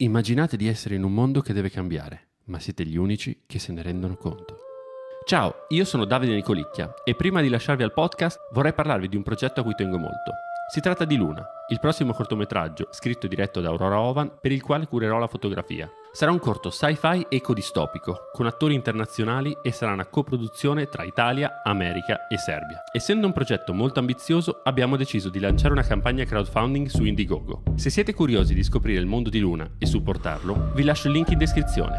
Immaginate di essere in un mondo che deve cambiare, ma siete gli unici che se ne rendono conto. Ciao, io sono Davide Nicolicchia e prima di lasciarvi al podcast vorrei parlarvi di un progetto a cui tengo molto. Si tratta di Luna, il prossimo cortometraggio scritto e diretto da Aurora Ovan per il quale curerò la fotografia. Sarà un corto sci-fi ecodistopico, con attori internazionali e sarà una coproduzione tra Italia, America e Serbia. Essendo un progetto molto ambizioso, abbiamo deciso di lanciare una campagna crowdfunding su Indiegogo. Se siete curiosi di scoprire il mondo di Luna e supportarlo, vi lascio il link in descrizione.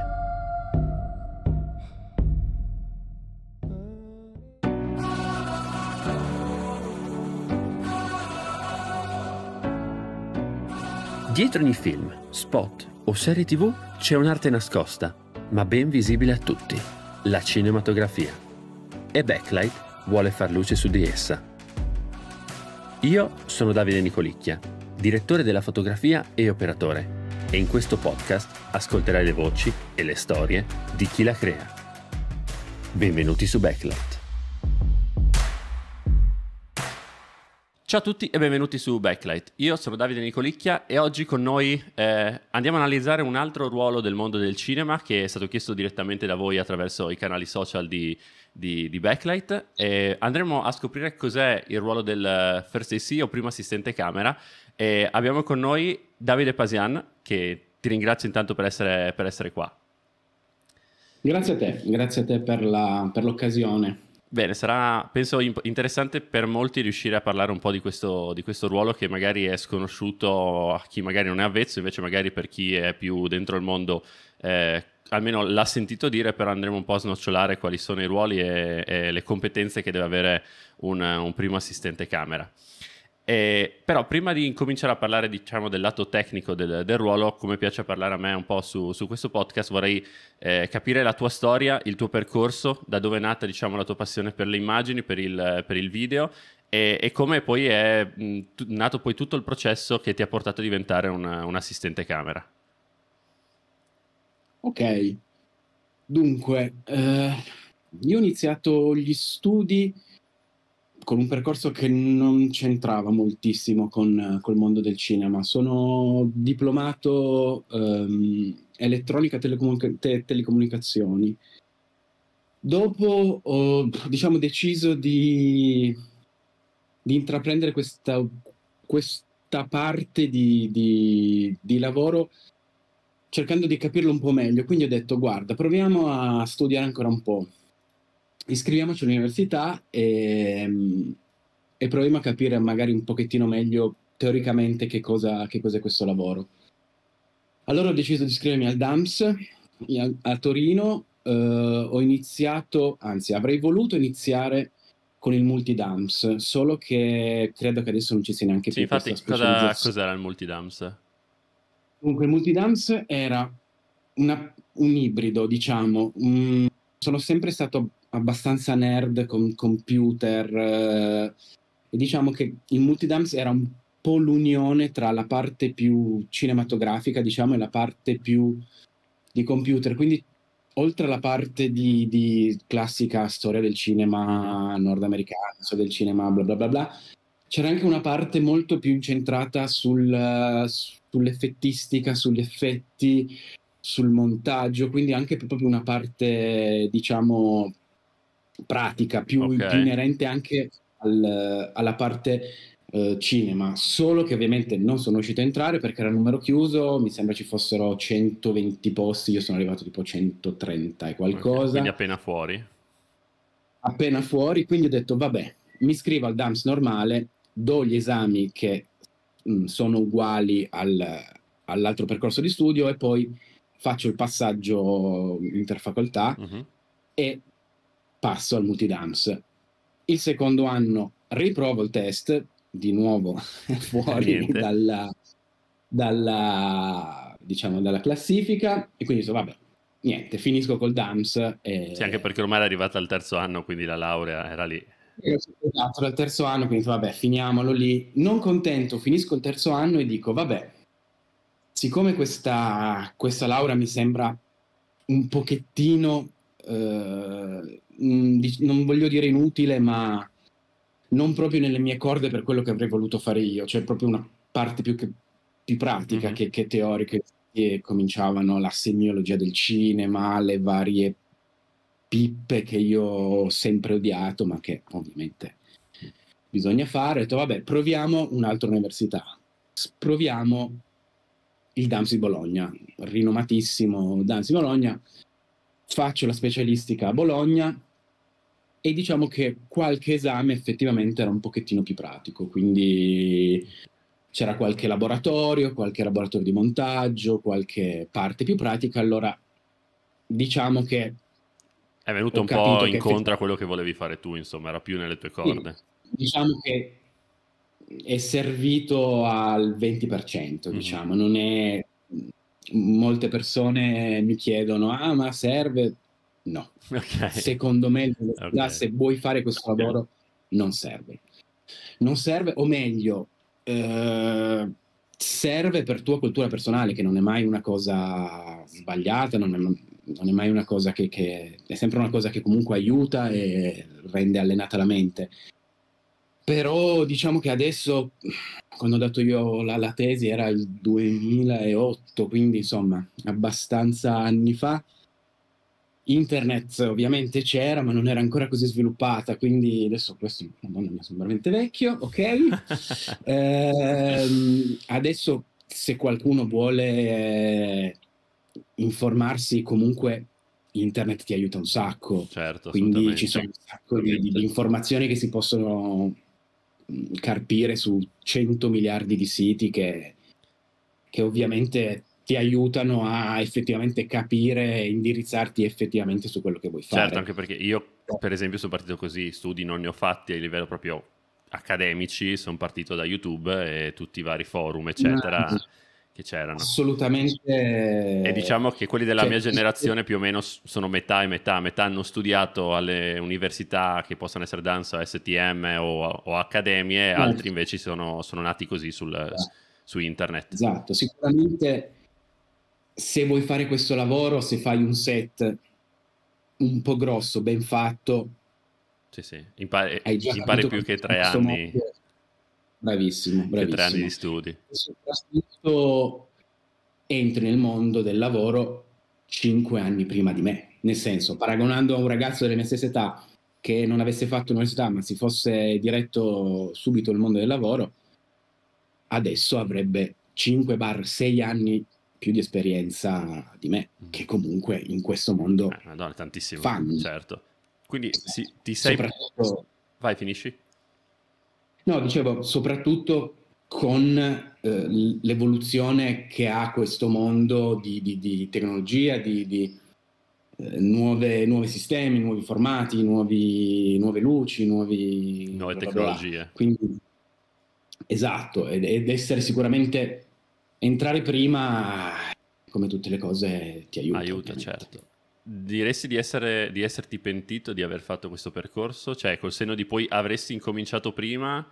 Dietro ogni film, spot o serie tv c'è un'arte nascosta, ma ben visibile a tutti, la cinematografia. E Backlight vuole far luce su di essa. Io sono Davide Nicolicchia, direttore della fotografia e operatore, e in questo podcast ascolterai le voci e le storie di chi la crea. Benvenuti su Backlight. Ciao a tutti e benvenuti su Backlight. Io sono Davide Nicolicchia e oggi con noi eh, andiamo a analizzare un altro ruolo del mondo del cinema che è stato chiesto direttamente da voi attraverso i canali social di, di, di Backlight. E andremo a scoprire cos'è il ruolo del First AC o primo assistente camera. E abbiamo con noi Davide Pasian che ti ringrazio intanto per essere, per essere qua. Grazie a te, grazie a te per, la, per l'occasione. Bene, sarà penso interessante per molti riuscire a parlare un po' di questo, di questo, ruolo che magari è sconosciuto a chi magari non è avvezzo, invece magari per chi è più dentro il mondo eh, almeno l'ha sentito dire, però andremo un po' a snocciolare quali sono i ruoli e, e le competenze che deve avere un, un primo assistente camera. Eh, però prima di incominciare a parlare diciamo, del lato tecnico del, del, ruolo, come piace parlare a me un po' su, su questo podcast, vorrei eh, capire la tua storia, il tuo percorso, da dove è nata diciamo, la tua passione per le immagini, per il, per il video e, e, come poi è mh, t- nato poi tutto il processo che ti ha portato a diventare una, un assistente camera. Ok, dunque, eh, io ho iniziato gli studi con un percorso che non c'entrava moltissimo con col mondo del cinema. Sono diplomato um, elettronica telecomunica- te- telecomunicazioni. Dopo ho diciamo, deciso di, di intraprendere questa, questa parte di, di, di lavoro cercando di capirlo un po' meglio. Quindi ho detto, guarda, proviamo a studiare ancora un po' iscriviamoci all'università e, e, proviamo a capire magari un pochettino meglio teoricamente che cosa, che cos'è questo lavoro. Allora ho deciso di iscrivermi al DAMS a, a Torino, eh, ho iniziato, anzi avrei voluto iniziare con il multidams, solo che credo che adesso non ci sia neanche sì, più infatti, cosa, cos'era il multidams? Dunque, il multidams era una, un ibrido, diciamo. Un, sono sempre stato abbastanza nerd con computer eh, e diciamo che il Multidams era un po' l'unione tra la parte più cinematografica diciamo e la parte più di computer. Quindi oltre alla parte di, di classica storia del cinema nordamericano del cinema bla bla bla bla c'era anche una parte molto più incentrata sul, sull'effettistica, sugli effetti, sul montaggio, quindi anche proprio una parte, diciamo, pratica, più, okay. più inerente anche al, alla parte uh, cinema, solo che ovviamente non sono riuscito a entrare perché era numero chiuso, mi sembra ci fossero 120 posti, io sono arrivato tipo 130 e qualcosa. Okay, quindi appena fuori. Appena fuori, quindi ho detto vabbè, mi iscrivo al DAMS normale, do gli esami che mh, mm, sono uguali al, all'altro percorso di studio e poi faccio il passaggio interfacoltà uh-huh. e passo al multidams. Il secondo anno riprovo il test, di nuovo fuori dalla, dalla, diciamo, dalla classifica, e quindi so, vabbè, niente, finisco col DAMS. E... Sì, anche perché ormai era arrivata al terzo anno, quindi la laurea era lì. Esatto, dal terzo anno, quindi vabbè, finiamolo lì. Non contento, finisco il terzo anno e dico, vabbè, siccome questa, questa laurea mi sembra un pochettino eh, Mm, non voglio dire inutile, ma non proprio nelle mie corde per quello che avrei voluto fare io, cioè proprio una parte più, che, più pratica mm-hmm. che, che, teorica. e cominciavano la semiologia del cinema, le varie pippe che io ho sempre odiato, ma che ovviamente bisogna fare. Ho detto, vabbè, proviamo un'altra università. Proviamo il DAMS di Bologna, rinomatissimo DAMS di Bologna. Faccio la specialistica a Bologna e diciamo che qualche esame effettivamente era un pochettino più pratico, quindi c'era qualche laboratorio, qualche laboratorio di montaggio, qualche parte più pratica, allora diciamo che... È venuto un po' incontro a quello che volevi fare tu, insomma, era più nelle tue corde. Sì, diciamo che è servito al 20%, mm-hmm. diciamo, non è... Molte persone mi chiedono, ah ma serve? No. Okay. Secondo me, okay. se vuoi fare questo okay. lavoro, non serve. Non serve, o meglio, eh, serve per tua cultura personale, che non è mai una cosa sbagliata, non è, non è mai una cosa che, che, è sempre una cosa che comunque aiuta e rende allenata la mente. Però diciamo che adesso, quando ho dato io la, la tesi, era il 2008, quindi insomma, abbastanza anni fa Internet ovviamente c'era, ma non era ancora così sviluppata, quindi adesso questo, madonna mia, sono veramente vecchio, ok? eh, adesso se qualcuno vuole eh, informarsi, comunque internet ti aiuta un sacco, certo, quindi ci sono un sacco di, di, informazioni che si possono mm, carpire su 100 miliardi di siti che, che ovviamente ti aiutano a effettivamente capire e indirizzarti effettivamente su quello che vuoi fare. Certo, anche perché io, per esempio, sono partito così, studi non ne ho fatti a livello proprio accademici, sono partito da YouTube e tutti i vari forum, eccetera, no, che c'erano. Assolutamente. E diciamo che quelli della cioè, mia generazione più o meno sono metà e metà. Metà hanno studiato alle università che possono essere danza, STM o, o accademie, no. altri invece sono, sono nati così sul, esatto. su internet. Esatto, sicuramente se vuoi fare questo lavoro, se fai un set un po' grosso, ben fatto, sì, sì. impari, impari più che tre anni. Bravissimo, bravissimo. Che tre anni di studi. Soprattutto entri nel mondo del lavoro cinque anni prima di me. Nel senso, paragonando a un ragazzo della mia stessa età che non avesse fatto l'università ma si fosse diretto subito al mondo del lavoro, adesso avrebbe 5-6 anni più di esperienza di me, mm. che comunque in questo mondo eh, Madonna, tantissimo, fanno. certo. Quindi sì, ti sei... Soprattutto... Vai, finisci. No, dicevo, soprattutto con eh, l'evoluzione che ha questo mondo di, di, di tecnologia, di, di eh, nuove, nuovi sistemi, nuovi formati, nuovi, nuove luci, nuovi... Nuove tecnologie. Quindi, esatto, ed, ed essere sicuramente entrare prima, come tutte le cose, ti aiuta. Aiuta, certo. Diresti di, essere, di esserti pentito di aver fatto questo percorso? Cioè, col senno di poi avresti incominciato prima?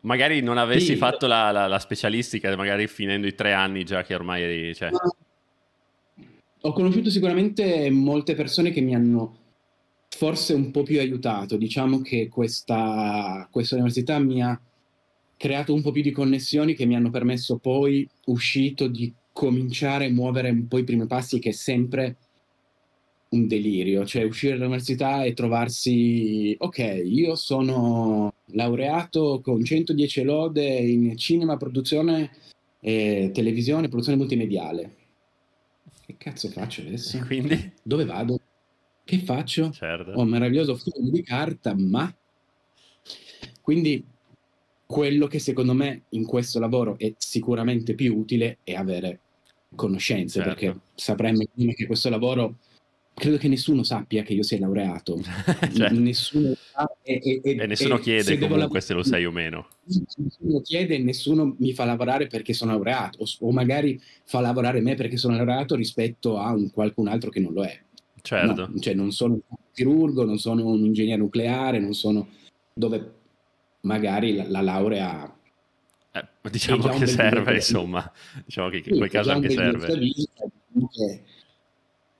Magari non avessi sì, fatto la, la, la, specialistica, magari finendo i tre anni già che ormai eri... Cioè... Ho conosciuto sicuramente molte persone che mi hanno forse un po' più aiutato. Diciamo che questa, questa università mi ha creato un po' più di connessioni che mi hanno permesso poi, uscito, di cominciare a muovere un po' i primi passi, che è sempre un delirio, cioè uscire dall'università e trovarsi, ok, io sono laureato con 110 lode in cinema, produzione, e televisione, produzione multimediale. Che cazzo faccio adesso? Quindi? Dove vado? Che faccio? Certo. Ho un meraviglioso film di carta, ma... Quindi quello che secondo me in questo lavoro è sicuramente più utile è avere conoscenze, certo. perché sapremmo che questo lavoro credo che nessuno sappia che io sia laureato. cioè, nessuno sa, e, e, e, nessuno chiede comunque se lo sai o meno. Nessuno chiede e nessuno mi fa lavorare perché sono laureato, o, o, magari fa lavorare me perché sono laureato rispetto a un, qualcun altro che non lo è. Certo. No, cioè non sono un chirurgo, non sono un ingegnere nucleare, non sono dove magari la, la laurea... Eh, diciamo che serve, insomma, diciamo che in quel caso anche serve.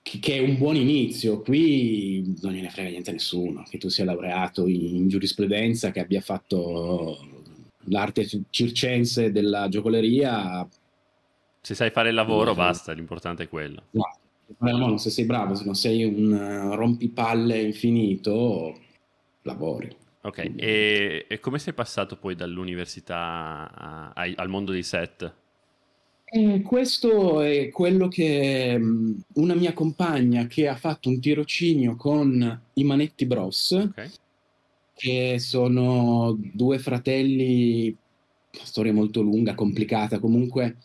Che, che, è un buon inizio. Qui non gliene frega niente a nessuno, che tu sia laureato in giurisprudenza, che abbia fatto l'arte circense della giocoleria, Se sai fare il lavoro, basta, l'importante è quello. No, se sei bravo, se non sei un rompipalle infinito, lavori. Ok, e, e, come sei passato poi dall'università a, a, al mondo dei set? Eh, questo è quello che una mia compagna che ha fatto un tirocinio con i Manetti Bros, okay. che sono due fratelli, storia molto lunga, complicata, comunque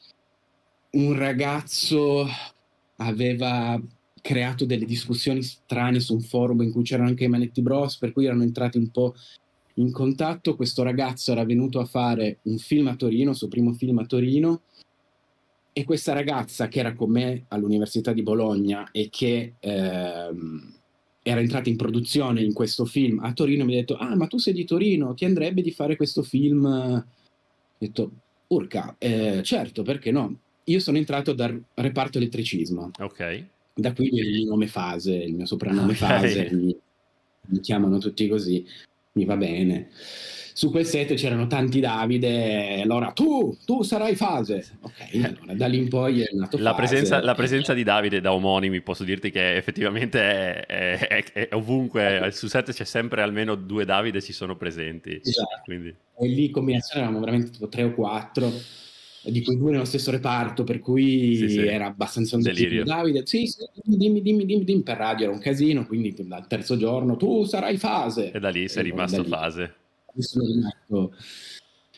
un ragazzo aveva creato delle discussioni strane su un forum in cui c'erano anche i Manetti Bros, per cui erano entrati un po' in contatto. Questo ragazzo era venuto a fare un film a Torino, il suo primo film a Torino, e questa ragazza che era con me all'Università di Bologna e che ehm, era entrata in produzione in questo film a Torino mi ha detto, ah ma tu sei di Torino, ti andrebbe di fare questo film? Ho detto, urca, eh, certo, perché no? Io sono entrato dal reparto elettricismo. Ok da qui il mio nome Fase, il mio soprannome okay. Fase, mi, mi, chiamano tutti così, mi va bene. Su quel set c'erano tanti Davide, allora tu, tu sarai Fase. Ok, allora da lì in poi è nato la Fase. Presenza, la presenza di Davide da omonimi, posso dirti che effettivamente è, è, è, è ovunque, su set c'è sempre almeno due Davide ci sono presenti. Esatto. Quindi. E lì in combinazione eravamo veramente tipo tre o quattro di cui due nello stesso reparto, per cui sì, sì. era abbastanza un delirio. Davide, sì, sì, dimmi, dimmi, dimmi, dimmi, per radio era un casino, quindi dal terzo giorno tu sarai fase. E da lì sei rimasto fase.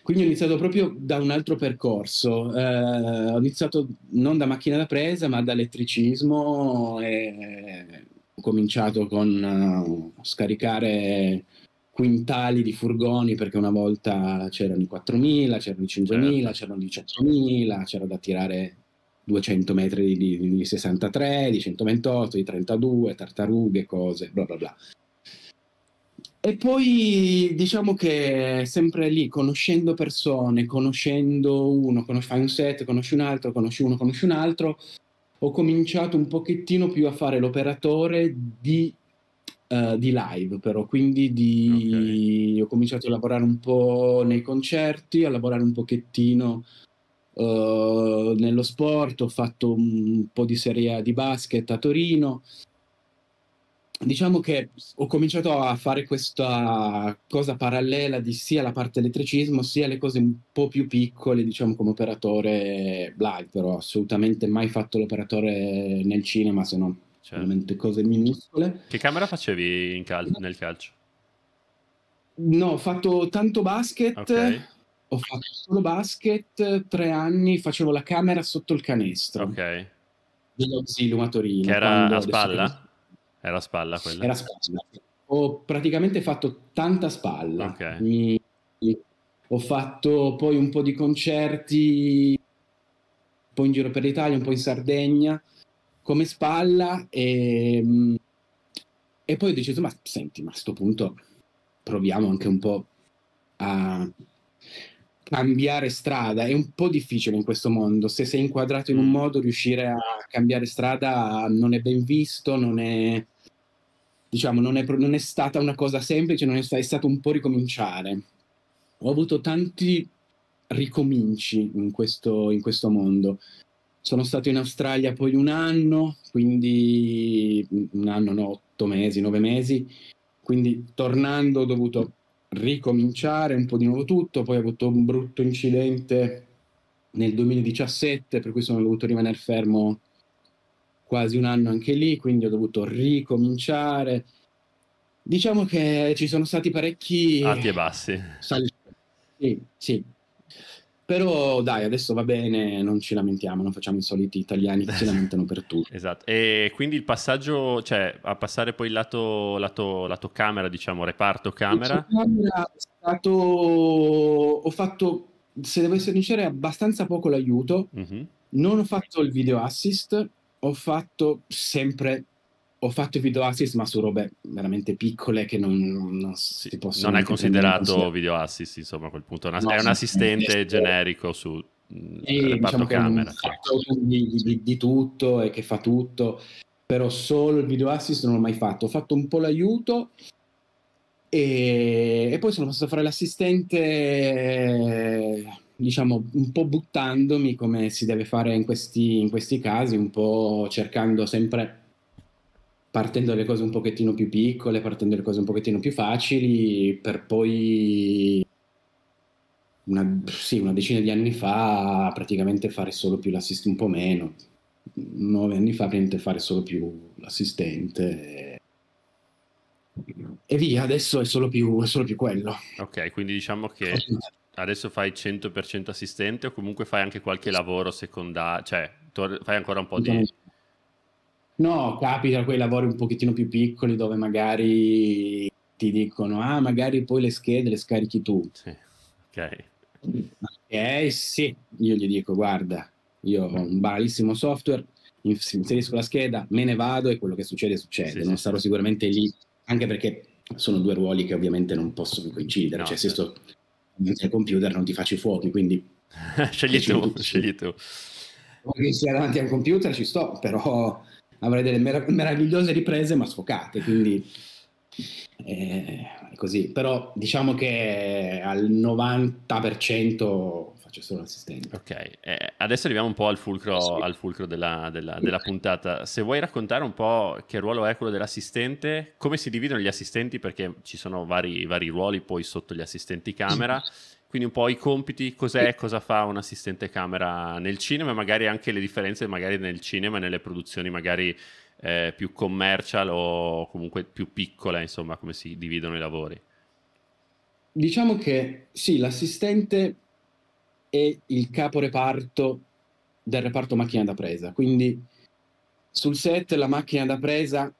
Quindi ho iniziato proprio da un altro percorso. Eh, ho iniziato non da macchina da presa, ma da elettricismo e ho cominciato con uh, scaricare quintali di furgoni perché una volta c'erano i 4.000, c'erano i 5.000, certo. c'erano i 18.000, c'era da tirare 200 metri di, di, di, 63, di 128, di 32, tartarughe, cose, bla bla bla. E poi diciamo che sempre lì, conoscendo persone, conoscendo uno, fai un set, conosci un altro, conosci uno, conosci un altro, ho cominciato un pochettino più a fare l'operatore di uh, di live però, quindi di... okay. ho cominciato a lavorare un po' nei concerti, a lavorare un pochettino uh, nello sport, ho fatto un po' di serie A di basket a Torino. Diciamo che ho cominciato a fare questa cosa parallela di sia la parte elettricismo sia le cose un po' più piccole, diciamo come operatore live, però assolutamente mai fatto l'operatore nel cinema se no Certo. Veramente cose minuscole. Che camera facevi cal- nel calcio? No, ho fatto tanto basket. Okay. Ho fatto solo basket, tre anni, facevo la camera sotto il canestro. Ok. Dello Xilum a Torino. Che era a spalla? Che... Era a spalla quella? Era a spalla. Ho praticamente fatto tanta spalla. Ok. Mi... Ho fatto poi un po' di concerti, un po' in giro per l'Italia, un po' in Sardegna come spalla e, ehm, e poi ho deciso, ma senti, ma a questo punto proviamo anche un po' a cambiare strada. È un po' difficile in questo mondo. Se sei inquadrato in un mm. modo, riuscire a cambiare strada non è ben visto, non è, diciamo, non è, non è stata una cosa semplice, non è, è stato un po' ricominciare. Ho avuto tanti ricominci in questo, in questo mondo. Sono stato in Australia poi un anno, quindi un anno, no, otto mesi, nove mesi. Quindi tornando ho dovuto ricominciare un po' di nuovo tutto, poi ho avuto un brutto incidente nel 2017, per cui sono dovuto rimanere fermo quasi un anno anche lì, quindi ho dovuto ricominciare. Diciamo che ci sono stati parecchi... Alti e bassi. Sal- sì, sì, però dai, adesso va bene, non ci lamentiamo, non facciamo i soliti italiani che si lamentano per tutto. Esatto, e quindi il passaggio, cioè a passare poi il lato, lato, lato camera, diciamo, reparto camera? camera è stato, ho fatto, se devo essere sincero, abbastanza poco l'aiuto. Uh-huh. Non ho fatto il video assist, ho fatto sempre ho fatto i video assist ma su robe veramente piccole che non, non si possono non è considerato video assist insomma a quel punto. No, è un assistente è generico su e, diciamo camera di, di, di, tutto e che fa tutto però solo il video assist non l'ho mai fatto. Ho fatto un po' l'aiuto e, e poi sono passato a fare l'assistente diciamo, un po' buttandomi come si deve fare in questi, in questi casi, un po' cercando sempre, partendo dalle cose un pochettino più piccole, partendo dalle cose un pochettino più facili, per poi una, sì, una decina di anni fa praticamente fare solo più l'assistente, un po' meno, nove anni fa praticamente fare solo più l'assistente. E via, adesso è solo più, è solo più quello. Ok, quindi diciamo che adesso fai 100% assistente o comunque fai anche qualche lavoro secondario, cioè fai ancora un po' di... No, capita quei lavori un pochettino più piccoli dove magari ti dicono, ah, magari poi le schede le scarichi tu. Sì, ok. Eh sì, io gli dico, guarda, io ho un banalissimo software, inserisco la scheda, me ne vado e quello che succede succede. Sì, non sì. sarò sicuramente lì, anche perché sono due ruoli che ovviamente non possono coincidere. No, cioè, se certo. sto davanti al computer non ti faccio i fuochi, quindi... scegli tu, scegli tu. Che sia davanti al computer ci sto, però avrei delle merav- meravigliose riprese ma sfocate, quindi eh, così. Però diciamo che al 90% faccio solo l'assistente. Ok, eh, adesso arriviamo un po' al fulcro, sì. al fulcro della, della, della, puntata. Se vuoi raccontare un po' che ruolo è quello dell'assistente, come si dividono gli assistenti, perché ci sono vari, vari ruoli poi sotto gli assistenti camera. Quindi un po' i compiti, cos'è, cosa fa un assistente camera nel cinema e magari anche le differenze magari nel cinema e nelle produzioni magari eh, più commercial o comunque più piccole, insomma, come si dividono i lavori. Diciamo che sì, l'assistente è il capo reparto del reparto macchina da presa, quindi sul set la macchina da presa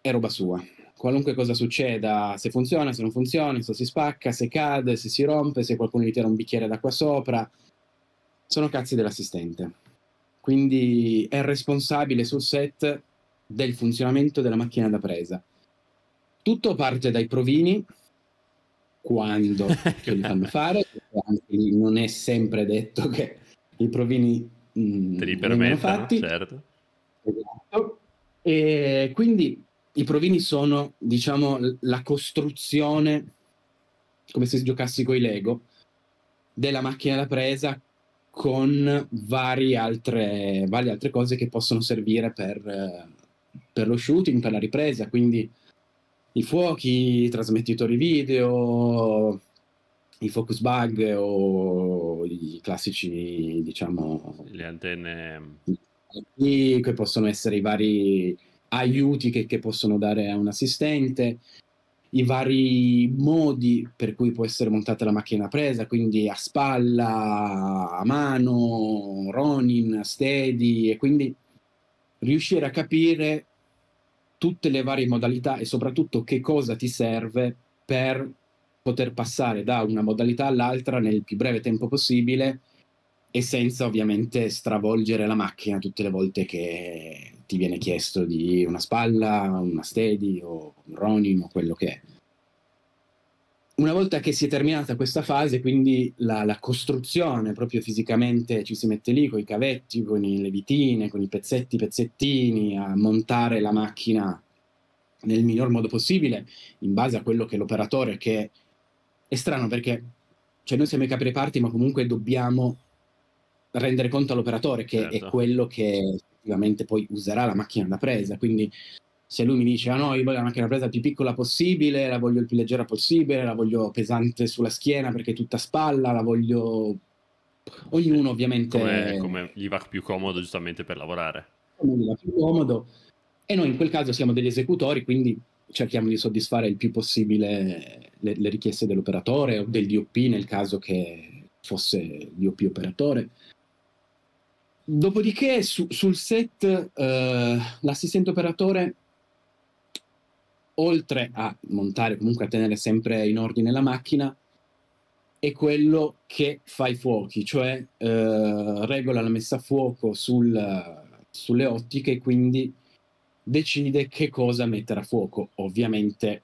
è roba sua qualunque cosa succeda, se funziona, se non funziona, se si spacca, se cade, se si rompe, se qualcuno gli tira un bicchiere d'acqua sopra, sono cazzi dell'assistente. Quindi è responsabile sul set del funzionamento della macchina da presa. Tutto parte dai provini, quando ce li fanno fare, non è sempre detto che i provini mh, te li permettono, fatti. certo. Esatto. E quindi i provini sono, diciamo, la costruzione, come se giocassi con i Lego, della macchina da presa con varie altre, varie altre cose che possono servire per, per lo shooting, per la ripresa, quindi i fuochi, i trasmettitori video, i focus bug o i classici, diciamo... Le antenne... Che possono essere i vari aiuti che, che possono dare a un assistente, i vari modi per cui può essere montata la macchina presa, quindi a spalla, a mano, Ronin, steady, e quindi riuscire a capire tutte le varie modalità e soprattutto che cosa ti serve per poter passare da una modalità all'altra nel più breve tempo possibile e senza ovviamente stravolgere la macchina tutte le volte che ti viene chiesto di una spalla, una steady o un ronin o quello che è. Una volta che si è terminata questa fase, quindi la, la costruzione proprio fisicamente ci si mette lì con i cavetti, con le vitine, con i pezzetti, pezzettini, a montare la macchina nel miglior modo possibile, in base a quello che l'operatore, che è strano perché cioè noi siamo i capi reparti, ma comunque dobbiamo rendere conto all'operatore che certo. è quello che effettivamente poi userà la macchina da presa. Quindi se lui mi dice, ah no, io voglio la macchina da presa più piccola possibile, la voglio il più leggera possibile, la voglio pesante sulla schiena perché è tutta spalla, la voglio... Ognuno ovviamente... Come, come gli va più comodo giustamente per lavorare. Come gli va più comodo. E noi in quel caso siamo degli esecutori, quindi cerchiamo di soddisfare il più possibile le, le richieste dell'operatore o del DOP nel caso che fosse DOP operatore. Dopodiché su, sul set eh, l'assistente operatore, oltre a montare, comunque a tenere sempre in ordine la macchina, è quello che fa i fuochi, cioè eh, regola la messa a fuoco sul, sulle ottiche quindi decide che cosa mettere a fuoco. Ovviamente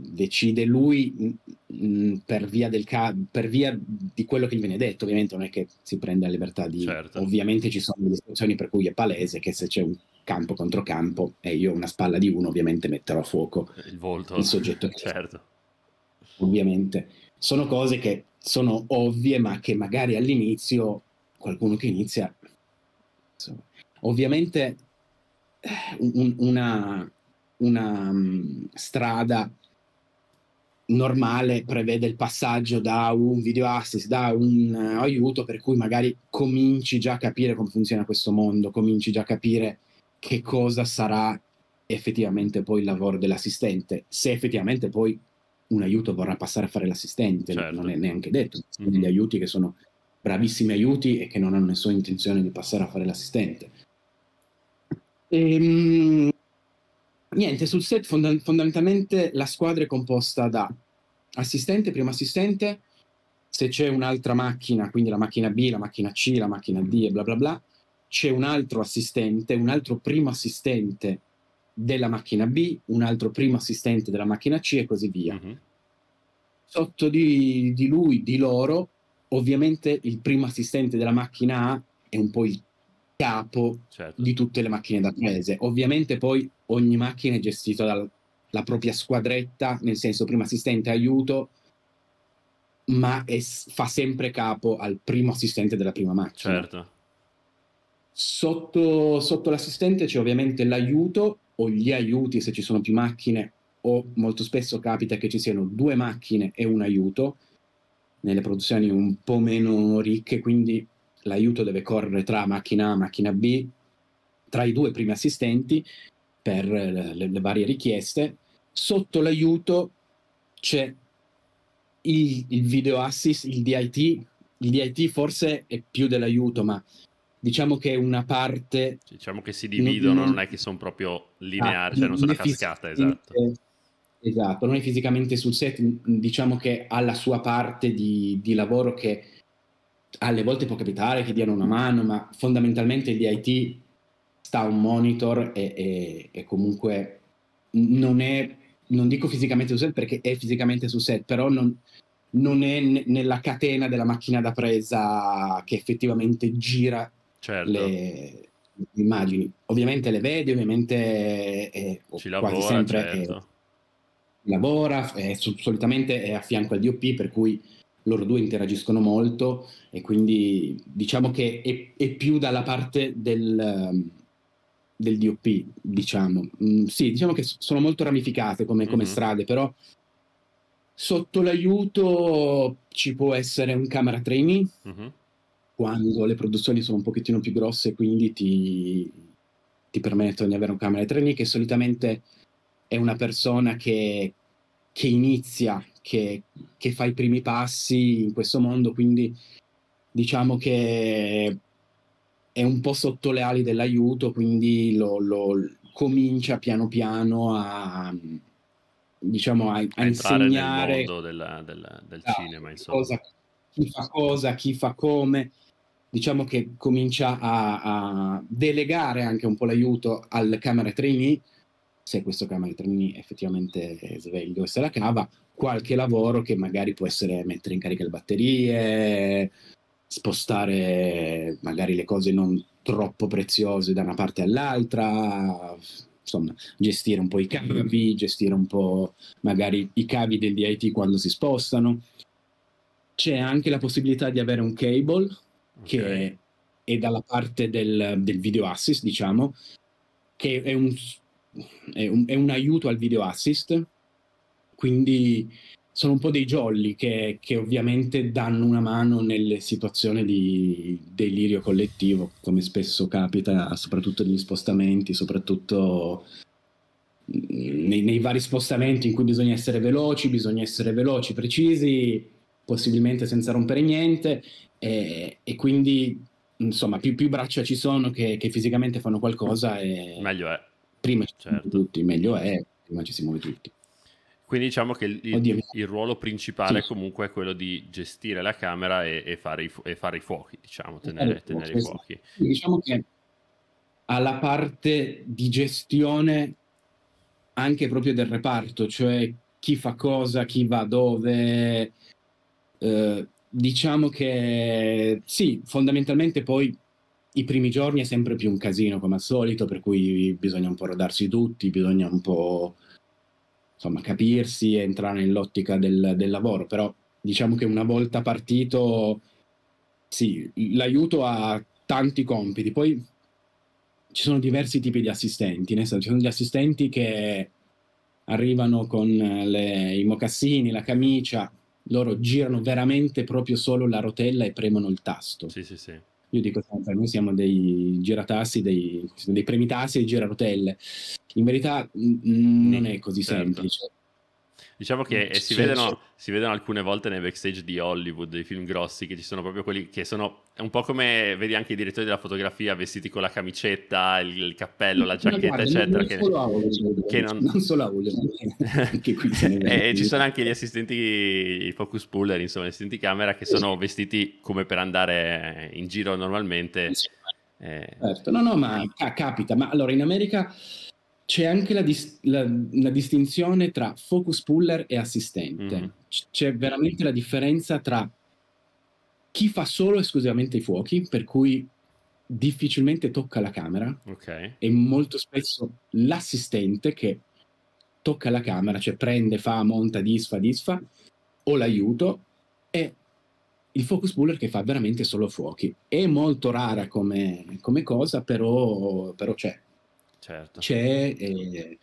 decide lui mh, mm, mm, per, via ca- per, via di quello che gli viene detto, ovviamente non è che si prende la libertà di... Certo. Ovviamente ci sono delle situazioni per cui è palese che se c'è un campo contro campo e io una spalla di uno, ovviamente metterò a fuoco il volto, il soggetto. certo. Ovviamente. Sono cose che sono ovvie, ma che magari all'inizio qualcuno che inizia. Insomma, ovviamente eh, un, una, una um, strada normale prevede il passaggio da un video assist, da un uh, aiuto, per cui magari cominci già a capire come funziona questo mondo, cominci già a capire che cosa sarà effettivamente poi il lavoro dell'assistente, se effettivamente poi un aiuto vorrà passare a fare l'assistente, certo. non è neanche detto, sono mm-hmm. degli aiuti che sono bravissimi aiuti e che non hanno nessuna intenzione di passare a fare l'assistente. Ehm, niente, sul set fonda- fondamentalmente la squadra è composta da assistente, primo assistente, se c'è un'altra macchina, quindi la macchina B, la macchina C, la macchina D e bla bla bla, c'è un altro assistente, un altro primo assistente della macchina B, un altro primo assistente della macchina C e così via. Mm-hmm. Sotto di, di, lui, di loro, ovviamente il primo assistente della macchina A è un po' il capo certo. di tutte le macchine da prese. Ovviamente poi ogni macchina è gestita dalla propria squadretta, nel senso primo assistente aiuto, ma è, fa sempre capo al primo assistente della prima macchina. Certo. Sotto, sotto l'assistente c'è ovviamente l'aiuto o gli aiuti se ci sono più macchine o molto spesso capita che ci siano due macchine e un aiuto nelle produzioni un po' meno ricche, quindi l'aiuto deve correre tra macchina A e macchina B, tra i due primi assistenti per le, le varie richieste. Sotto l'aiuto c'è il, il, video assist, il DIT. Il DIT forse è più dell'aiuto, ma diciamo che è una parte... Diciamo che si dividono, non, non è che sono proprio lineari, ah, cioè non sono una cascata, esatto. Esatto, non è fisicamente sul set, diciamo che ha la sua parte di, di lavoro che alle volte può capitare che diano una mano, ma fondamentalmente il DIT sta a un monitor e, e, e, comunque non è, non dico fisicamente sul set perché è fisicamente sul set, però non, non è n- nella catena della macchina da presa che effettivamente gira certo. le, immagini. Ovviamente le vedi, ovviamente è, Ci quasi lavora, sempre certo. è, lavora, è, solitamente è a fianco al DOP, per cui loro due interagiscono molto e quindi diciamo che è, è più dalla parte del, del DOP, diciamo. Mm, sì, diciamo che sono molto ramificate come, come mm-hmm. strade, però sotto l'aiuto ci può essere un camera trainee mm-hmm. quando le produzioni sono un pochettino più grosse, quindi ti, ti permettono di avere un camera trainee che solitamente è una persona che, che inizia, che, che, fa i primi passi in questo mondo, quindi diciamo che è un po' sotto le ali dell'aiuto, quindi lo, lo comincia piano piano a, diciamo, a, a insegnare nel mondo della, della, del ah, cinema, insomma. Cosa, chi fa cosa, chi fa come. Diciamo che comincia a, a delegare anche un po' l'aiuto al camera trainee se questo camera trainee effettivamente è sveglio e se la cava, qualche lavoro che magari può essere mettere in carica le batterie, spostare magari le cose non troppo preziose da una parte all'altra, insomma, gestire un po' i cavi, gestire un po' magari i cavi del DIT quando si spostano. C'è anche la possibilità di avere un cable okay. che è dalla parte del, del video assist, diciamo, che è un è un, è un aiuto al video assist, quindi sono un po' dei jolly che, che, ovviamente danno una mano nelle situazioni di delirio collettivo, come spesso capita, soprattutto negli spostamenti, soprattutto nei, nei, vari spostamenti in cui bisogna essere veloci, bisogna essere veloci, precisi, possibilmente senza rompere niente, e, e quindi insomma più, più, braccia ci sono che, che fisicamente fanno qualcosa e meglio è prima ci certo. siamo tutti, meglio è, prima ci si muove tutti. Quindi diciamo che il, il, il ruolo principale sì. comunque è quello di gestire la camera e, e, fare, i, e fare, i, fuochi, diciamo, tenere, tenere i fuochi. Diciamo che alla parte di gestione anche proprio del reparto, cioè chi fa cosa, chi va dove. Eh, diciamo che sì, fondamentalmente poi i primi giorni è sempre più un casino come al solito, per cui bisogna un po' rodarsi tutti, bisogna un po' insomma capirsi e entrare nell'ottica del, del lavoro, però diciamo che una volta partito, sì, l'aiuto ha tanti compiti. Poi ci sono diversi tipi di assistenti, nel senso, ci sono gli assistenti che arrivano con le, i mocassini, la camicia, loro girano veramente proprio solo la rotella e premono il tasto. Sì, sì, sì. Io dico sempre, noi siamo dei giratassi, dei, dei premitassi e girarotelle. In verità n- non è così certo. semplice. Diciamo che eh, si, vedono, si, vedono, alcune volte nei backstage di Hollywood, dei film grossi, che ci sono proprio quelli che sono un po' come vedi anche i direttori della fotografia vestiti con la camicetta, il, il cappello, la giacchetta, guarda, eccetera. Non, che, solo audio, che non... non solo audio, anche qui e ci sono anche gli assistenti, i focus puller, insomma, gli assistenti camera che sono vestiti come per andare in giro normalmente. Eh... Certo, no, no, ma capita. Ma allora in America c'è anche la, dis- la, la, distinzione tra focus puller e assistente. Mm. C'è veramente la differenza tra chi fa solo esclusivamente i fuochi, per cui difficilmente tocca la camera, okay. e molto spesso l'assistente che tocca la camera, cioè prende, fa, monta, disfa, disfa, o l'aiuto, e il focus puller che fa veramente solo fuochi. È molto rara come, come cosa, però, però c'è certo. c'è. Eh,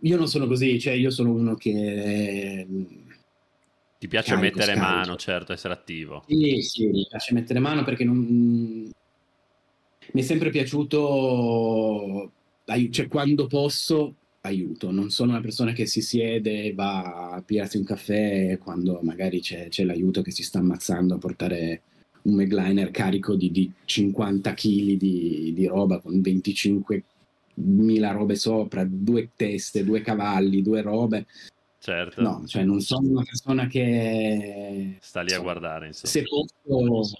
io non sono così, cioè io sono uno che... Ti piace carico, mettere scarico. mano, certo, essere attivo. Sì, sì, mi piace mettere mano perché non... mi è sempre piaciuto, cioè quando posso aiuto, non sono una persona che si siede e va a pigliarsi un caffè quando magari c'è, c'è l'aiuto che si sta ammazzando a portare un Megliner carico di, di 50 kg di, di, roba con 25 mila robe sopra, due teste, due cavalli, due robe. Certo. No, cioè non sono una persona che... Sta lì a guardare, insomma. Se posso,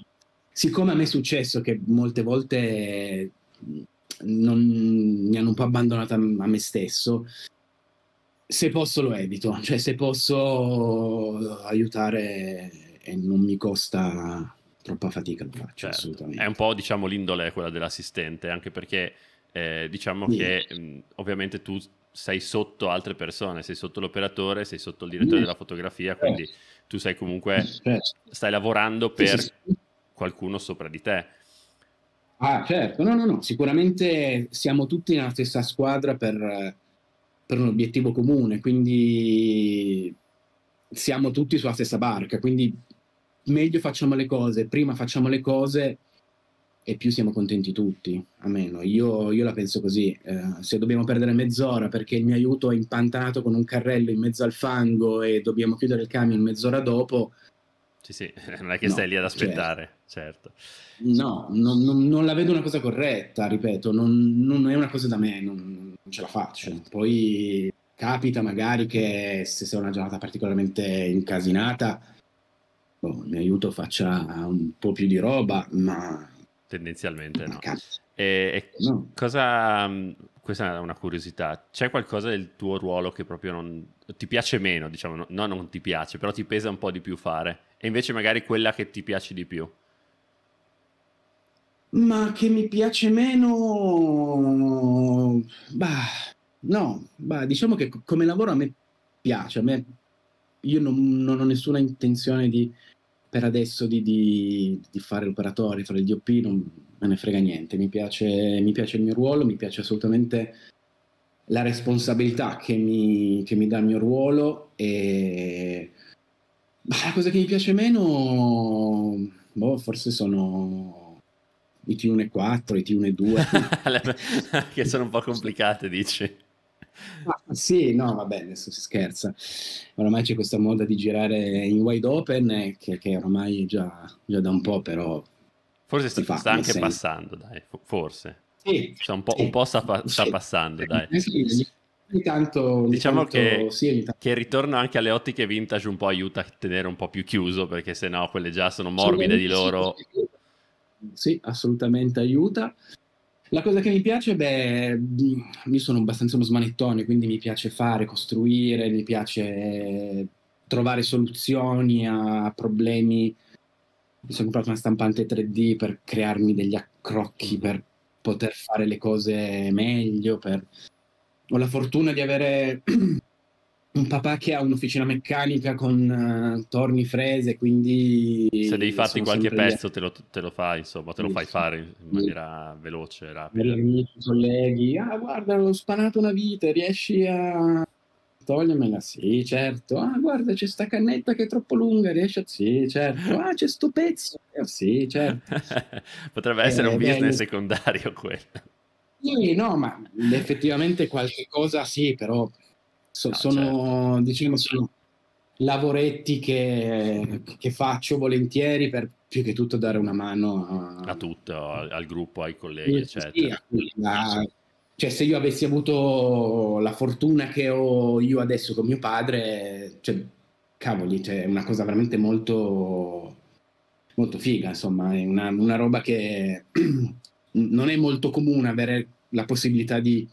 siccome a me è successo che molte volte non, mi hanno un po' abbandonato a, a me stesso, se posso lo evito, cioè se posso aiutare e non mi costa troppa fatica lo faccio certo. assolutamente. È un po' diciamo l'indole quella dell'assistente, anche perché eh, diciamo sì. che mh, ovviamente tu sei sotto altre persone, sei sotto l'operatore, sei sotto il direttore sì. della fotografia, quindi tu sei comunque, certo. stai lavorando per sì, qualcuno sopra di te. Ah, certo, no, no, no, sicuramente siamo tutti nella stessa squadra per, per un obiettivo comune, quindi siamo tutti sulla stessa barca, quindi meglio facciamo le cose, prima facciamo le cose e più siamo contenti tutti, almeno io, io la penso così, eh, se dobbiamo perdere mezz'ora perché il mio aiuto è impantanato con un carrello in mezzo al fango e dobbiamo chiudere il camion mezz'ora dopo... Sì, sì, non è che no, stai lì ad aspettare, certo. certo. No, non, non, non, la vedo una cosa corretta, ripeto, non, non, è una cosa da me, non, ce la faccio. Certo. Poi capita magari che se sei una giornata particolarmente incasinata, boh, il mio aiuto faccia un po' più di roba, ma Tendenzialmente no. E, e no. cosa, mm, questa è una curiosità, c'è qualcosa del tuo ruolo che proprio non ti piace meno, diciamo, no, no, non ti piace, però ti pesa un po' di più fare, e invece magari quella che ti piace di più? Ma che mi piace meno... Bah, no, bah, diciamo che come lavoro a me piace, a me io non, non ho nessuna intenzione di per adesso di, di, di, fare l'operatore, fare il DOP, non me ne frega niente. Mi piace, mi piace il mio ruolo, mi piace assolutamente la responsabilità che mi, che mi dà il mio ruolo e ma la cosa che mi piace meno, boh, forse sono i T1 e 4, i T1 e 2. che sono un po' complicate, dici. Ah, sì, no, va bene, adesso si scherza. Oramai c'è questa moda di girare in wide open che, che ormai già, già da un po', però... Forse sta, fa, sta anche senso. passando, dai, forse. Sì, cioè, un po', sì, un po sta, sta sì. passando, dai. Sì, Tanto, diciamo tanto, che, sì, che, il ritorno anche alle ottiche vintage un po' aiuta a tenere un po' più chiuso perché sennò quelle già sono morbide di loro. Sì, assolutamente aiuta. La cosa che mi piace, beh, io sono abbastanza uno smanettone, quindi mi piace fare, costruire, mi piace trovare soluzioni a problemi. Mi sono comprato una stampante 3D per crearmi degli accrocchi, per poter fare le cose meglio. Per... Ho la fortuna di avere un papà che ha un'officina meccanica con uh, torni frese, quindi... Se devi farti qualche pezzo te lo, te lo, fai, insomma, te lo fai fare in maniera veloce, rapida. Amici, colleghi, ah guarda, ho spanato una vite, riesci a togliermela? Sì, certo. Ah guarda, c'è sta cannetta che è troppo lunga, riesci a... Sì, certo. Ah, c'è sto pezzo. Sì, certo. Potrebbe essere eh, un business beh, secondario quello. Sì, no, ma effettivamente qualche cosa sì, però So, no, sono, certo. diciamo, sono lavoretti che, che, faccio volentieri per più che tutto dare una mano a, a tutto, al gruppo, ai colleghi, eccetera. Sì, a, cioè, se io avessi avuto la fortuna che ho io adesso con mio padre, cioè, cavoli, cioè, è una cosa veramente molto, molto figa, insomma, è una, una roba che non è molto comune avere la possibilità di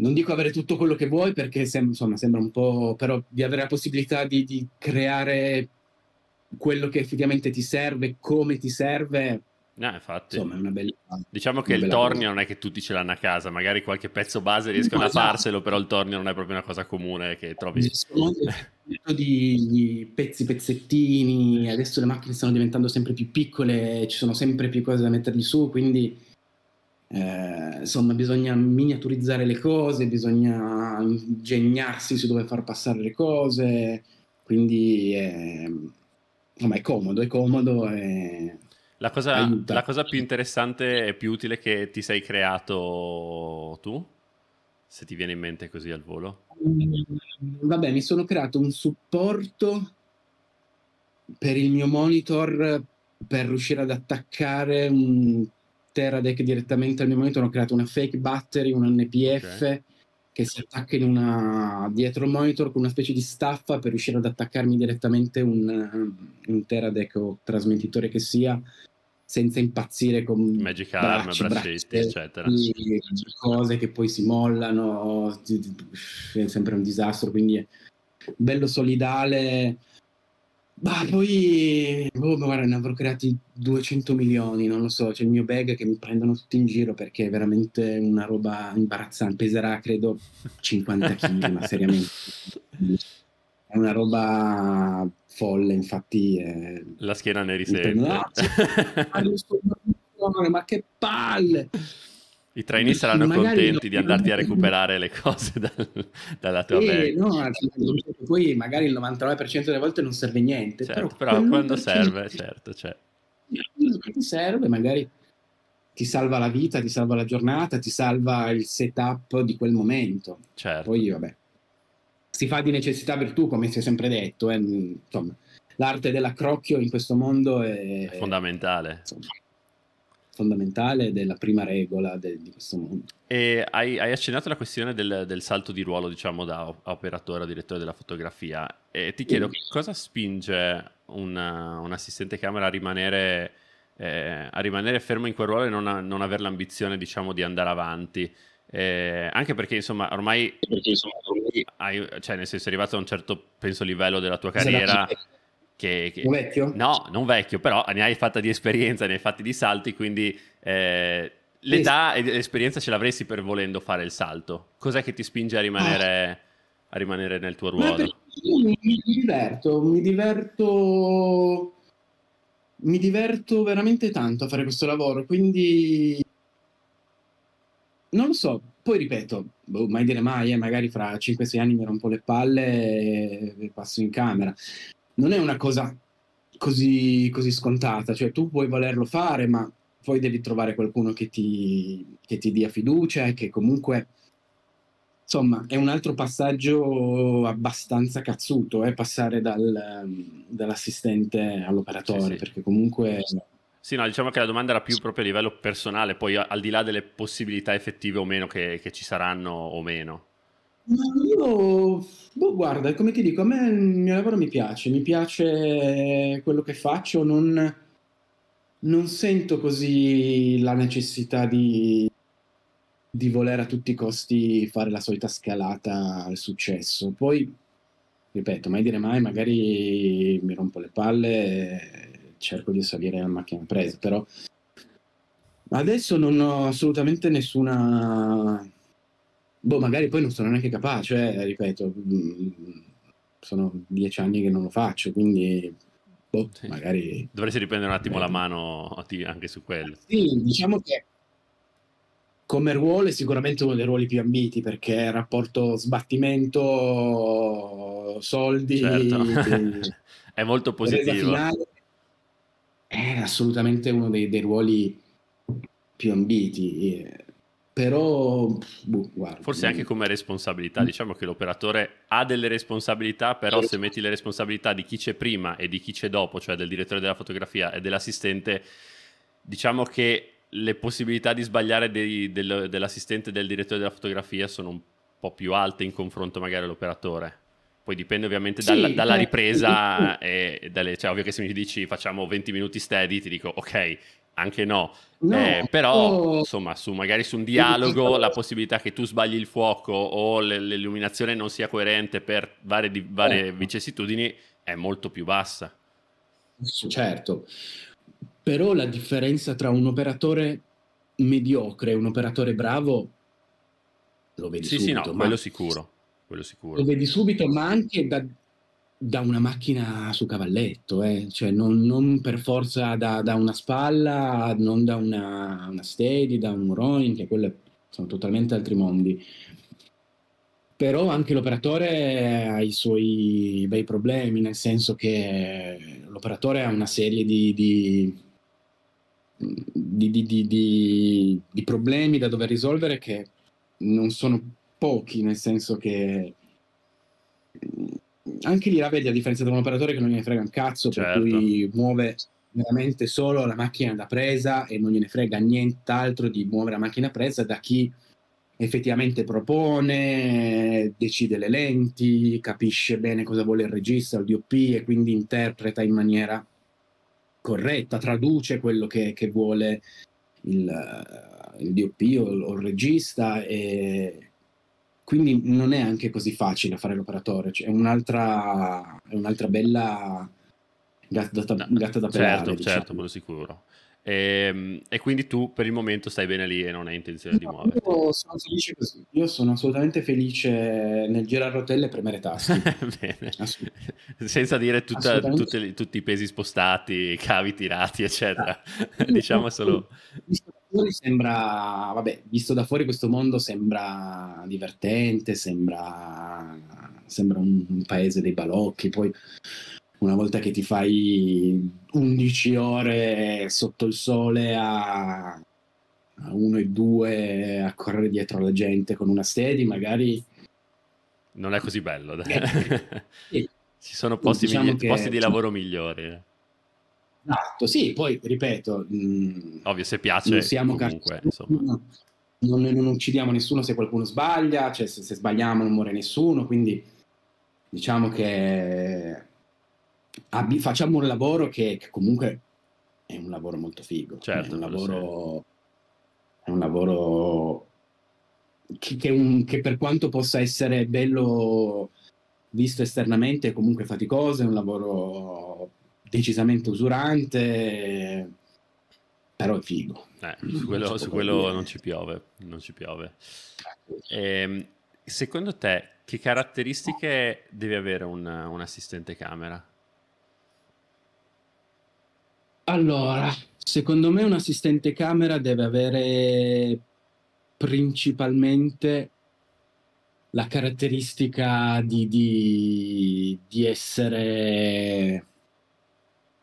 non dico avere tutto quello che vuoi perché sem- insomma, sembra un po', però di avere la possibilità di, di, creare quello che effettivamente ti serve, come ti serve. No, infatti. Insomma, è una bella. Diciamo che il tornio cosa. non è che tutti ce l'hanno a casa, magari qualche pezzo base riescono no, a esatto. farselo, però il tornio non è proprio una cosa comune che trovi. Di, di pezzi, pezzettini, adesso le macchine stanno diventando sempre più piccole, ci sono sempre più cose da mettergli su, quindi eh, insomma, bisogna miniaturizzare le cose, bisogna ingegnarsi su dove far passare le cose, quindi è, insomma, è comodo, è comodo. E la, cosa, la cosa più interessante e più utile che ti sei creato tu? Se ti viene in mente così al volo. Vabbè, mi sono creato un supporto per il mio monitor per riuscire ad attaccare un Teradek direttamente al mio monitor, ho creato una fake battery, un NPF okay. che si attacca in una, dietro il monitor con una specie di staffa per riuscire ad attaccarmi direttamente un, un Teradek o trasmettitore che sia senza impazzire con Magic Arm, braccetti, eccetera. Cose che poi si mollano, è sempre un disastro, quindi bello solidale ma poi, oh, guarda, ne avrò creati 200 milioni, non lo so, c'è il mio bag che mi prendono tutti in giro perché è veramente una roba imbarazzante, peserà credo 50 kg, ma seriamente. È una roba folle, infatti... È... La schiena ne risente. No, ma che palle! I trainee saranno contenti di andarti a recuperare le cose dal, dalla tua sì, no, poi magari il 99% delle volte non serve niente. Certo, però, però quando serve, certo, cioè. Ti serve, magari ti salva la vita, ti salva la giornata, ti salva il setup di quel momento. Certo. Poi, vabbè, si fa di necessità virtù, come si è sempre detto. Eh, insomma, l'arte dell'accrocchio in questo mondo è, è fondamentale. Insomma, fondamentale della prima regola de, di questo mondo. E hai, hai accennato alla questione del, del, salto di ruolo, diciamo, da operatore a direttore della fotografia. E ti chiedo, sì. cosa spinge una, un assistente camera a rimanere, eh, a rimanere, fermo in quel ruolo e non, a, non avere l'ambizione, diciamo, di andare avanti? Eh, anche perché, insomma, ormai, perché, insomma, ormai hai, cioè, nel senso, è arrivato a un certo, penso, livello della tua carriera che, che, vecchio? No, non vecchio, però ne hai fatta di esperienza, ne hai fatti di salti, quindi eh, l'età e l'esperienza ce l'avresti per volendo fare il salto. Cos'è che ti spinge a rimanere, ah. a rimanere nel tuo ruolo? Mi, mi diverto, mi diverto, mi diverto veramente tanto a fare questo lavoro, quindi non lo so, poi ripeto, boh, mai dire mai, eh, magari fra 5-6 anni mi rompo le palle e passo in camera non è una cosa così, così scontata, cioè tu puoi volerlo fare, ma poi devi trovare qualcuno che ti, che ti dia fiducia e che comunque insomma è un altro passaggio abbastanza cazzuto eh, passare dal, dall'assistente all'operatore sì, sì. perché comunque sì no diciamo che la domanda era più proprio a livello personale poi al di là delle possibilità effettive o meno che, che ci saranno o meno io, boh, guarda, come ti dico, a me il mio lavoro mi piace, mi piace quello che faccio, non, non sento così la necessità di, di voler a tutti i costi fare la solita scalata al successo. Poi, ripeto, mai dire mai, magari mi rompo le palle e cerco di salire a macchina presa, però adesso non ho assolutamente nessuna boh, magari poi non sono neanche capace, eh, ripeto, mm, sono dieci anni che non lo faccio, quindi boh, sì. magari... Dovresti riprendere un attimo eh. la mano anche su quello. Sì, diciamo che come ruolo è sicuramente uno dei ruoli più ambiti perché il rapporto sbattimento, soldi... Certo. è molto positivo. È assolutamente uno dei, dei ruoli più ambiti. Però, boh, guarda, forse anche come responsabilità, diciamo che l'operatore ha delle responsabilità, però se metti le responsabilità di chi c'è prima e di chi c'è dopo, cioè del direttore della fotografia e dell'assistente, diciamo che le possibilità di sbagliare dei, del, dell'assistente e del direttore della fotografia sono un po' più alte in confronto magari all'operatore. Poi dipende ovviamente sì, dalla, dalla, ripresa e dalle, cioè ovvio che se mi dici facciamo 20 minuti steady ti dico ok, anche no. no eh, però oh. insomma su, magari su un dialogo la possibilità che tu sbagli il fuoco o l'illuminazione non sia coerente per varie, varie eh. vicissitudini è molto più bassa. Certo, però la differenza tra un operatore mediocre e un operatore bravo lo vedi sì, subito. Sì, sì, no, quello sicuro, quello sicuro. Lo vedi subito, ma anche da, da una macchina su cavalletto, eh? cioè non, non, per forza da, da, una spalla, non da una, una steady, da un Ronin, che quello sono totalmente altri mondi. Però anche l'operatore ha i suoi bei problemi, nel senso che l'operatore ha una serie di, di, di, di, problemi da dover risolvere che non sono pochi, nel senso che anche lì la vedi a differenza da un operatore che non gliene frega un cazzo, certo. per cui muove veramente solo la macchina da presa e non gliene frega nient'altro di muovere la macchina presa da chi effettivamente propone, decide le lenti, capisce bene cosa vuole il regista, il DOP e quindi interpreta in maniera corretta, traduce quello che, che vuole il, il DOP o, o, il regista e quindi non è anche così facile fare l'operatore, cioè è, un'altra, è un'altra bella gatta da, gatta da pelare. Certo, diciamo. certo, quello sicuro. E, ehm, e, quindi tu per il momento stai bene lì e non hai intenzione no, di muoverti. Io sono felice così. Io sono assolutamente felice nel girare rotelle e premere tasti. Senza dire tutta, tutte, tutti i pesi spostati, cavi tirati, eccetera. Ah. diciamo solo. Visto fuori sembra, vabbè, visto da fuori questo mondo sembra divertente, sembra, sembra un, un paese dei balocchi. Poi una volta che ti fai 11 ore sotto il sole a, a uno e due a correre dietro alla gente con una steady, magari... Non è così bello. Dai. Eh, sì. Ci sono posti, diciamo migli- che, posti di lavoro migliori. Esatto, sì, poi ripeto... Mh, mm, Ovvio, se piace, siamo comunque, insomma. Non, non, uccidiamo nessuno se qualcuno sbaglia, cioè se, se sbagliamo non muore nessuno, quindi diciamo che abbi- facciamo un lavoro che, che, comunque è un lavoro molto figo. Certo, è un lavoro, è un lavoro che, che, un, che, per quanto possa essere bello visto esternamente è comunque faticoso, è un lavoro decisamente usurante, però è figo. Eh, su quello, su quello non ci piove, non ci piove. E, ehm, secondo te, che caratteristiche deve avere un, un assistente camera? Allora, secondo me un assistente camera deve avere principalmente la caratteristica di, di, di, essere,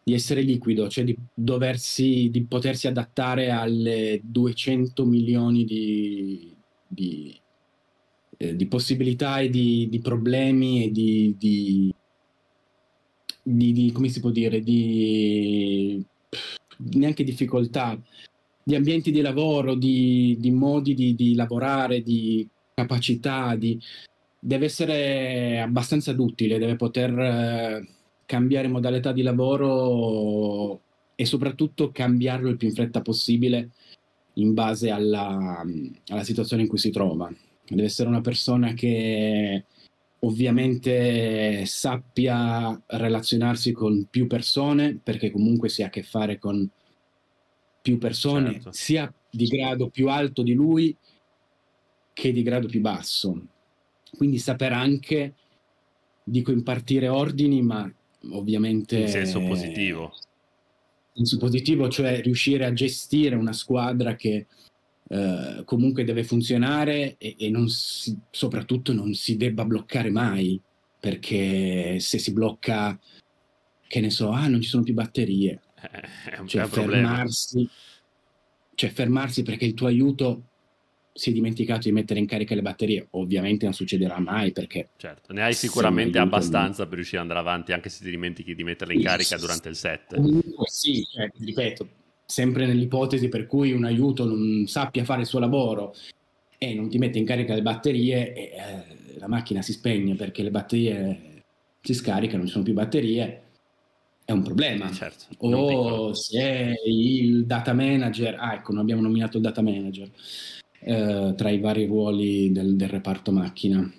di essere liquido, cioè di, doversi, di potersi adattare alle 200 milioni di, di, eh, di possibilità e di, di problemi e di, di, come si può dire, di neanche difficoltà, di ambienti di lavoro, di, di modi di, lavorare, di capacità, deve essere abbastanza duttile, deve poter eh, cambiare modalità di lavoro e soprattutto cambiarlo il più in fretta possibile in base alla, alla situazione in cui si trova. Deve essere una persona che ovviamente sappia relazionarsi con più persone, perché comunque si ha a che fare con più persone, certo. sia di grado più alto di lui, che di grado più basso. Quindi saper anche, dico impartire ordini, ma ovviamente... In senso positivo. In senso positivo, cioè riuscire a gestire una squadra che eh, comunque deve funzionare e, e non si, soprattutto non si debba bloccare mai, perché se si blocca, che ne so, ah non ci sono più batterie, eh, è un, cioè, fermarsi, cioè fermarsi perché il tuo aiuto si è dimenticato di mettere in carica le batterie. Ovviamente non succederà mai perché... Certo, ne hai sicuramente abbastanza per riuscire ad andare avanti anche se ti dimentichi di metterle in carica durante il set. Sì, cioè, ripeto, sempre nell'ipotesi per cui un aiuto non sappia fare il suo lavoro e non ti mette in carica le batterie, e, eh, la macchina si spegne perché le batterie si scaricano, non ci sono più batterie, è un problema. Certo, o se il data manager, ah ecco, non abbiamo nominato il data manager, eh, tra i vari ruoli del, del, reparto macchina.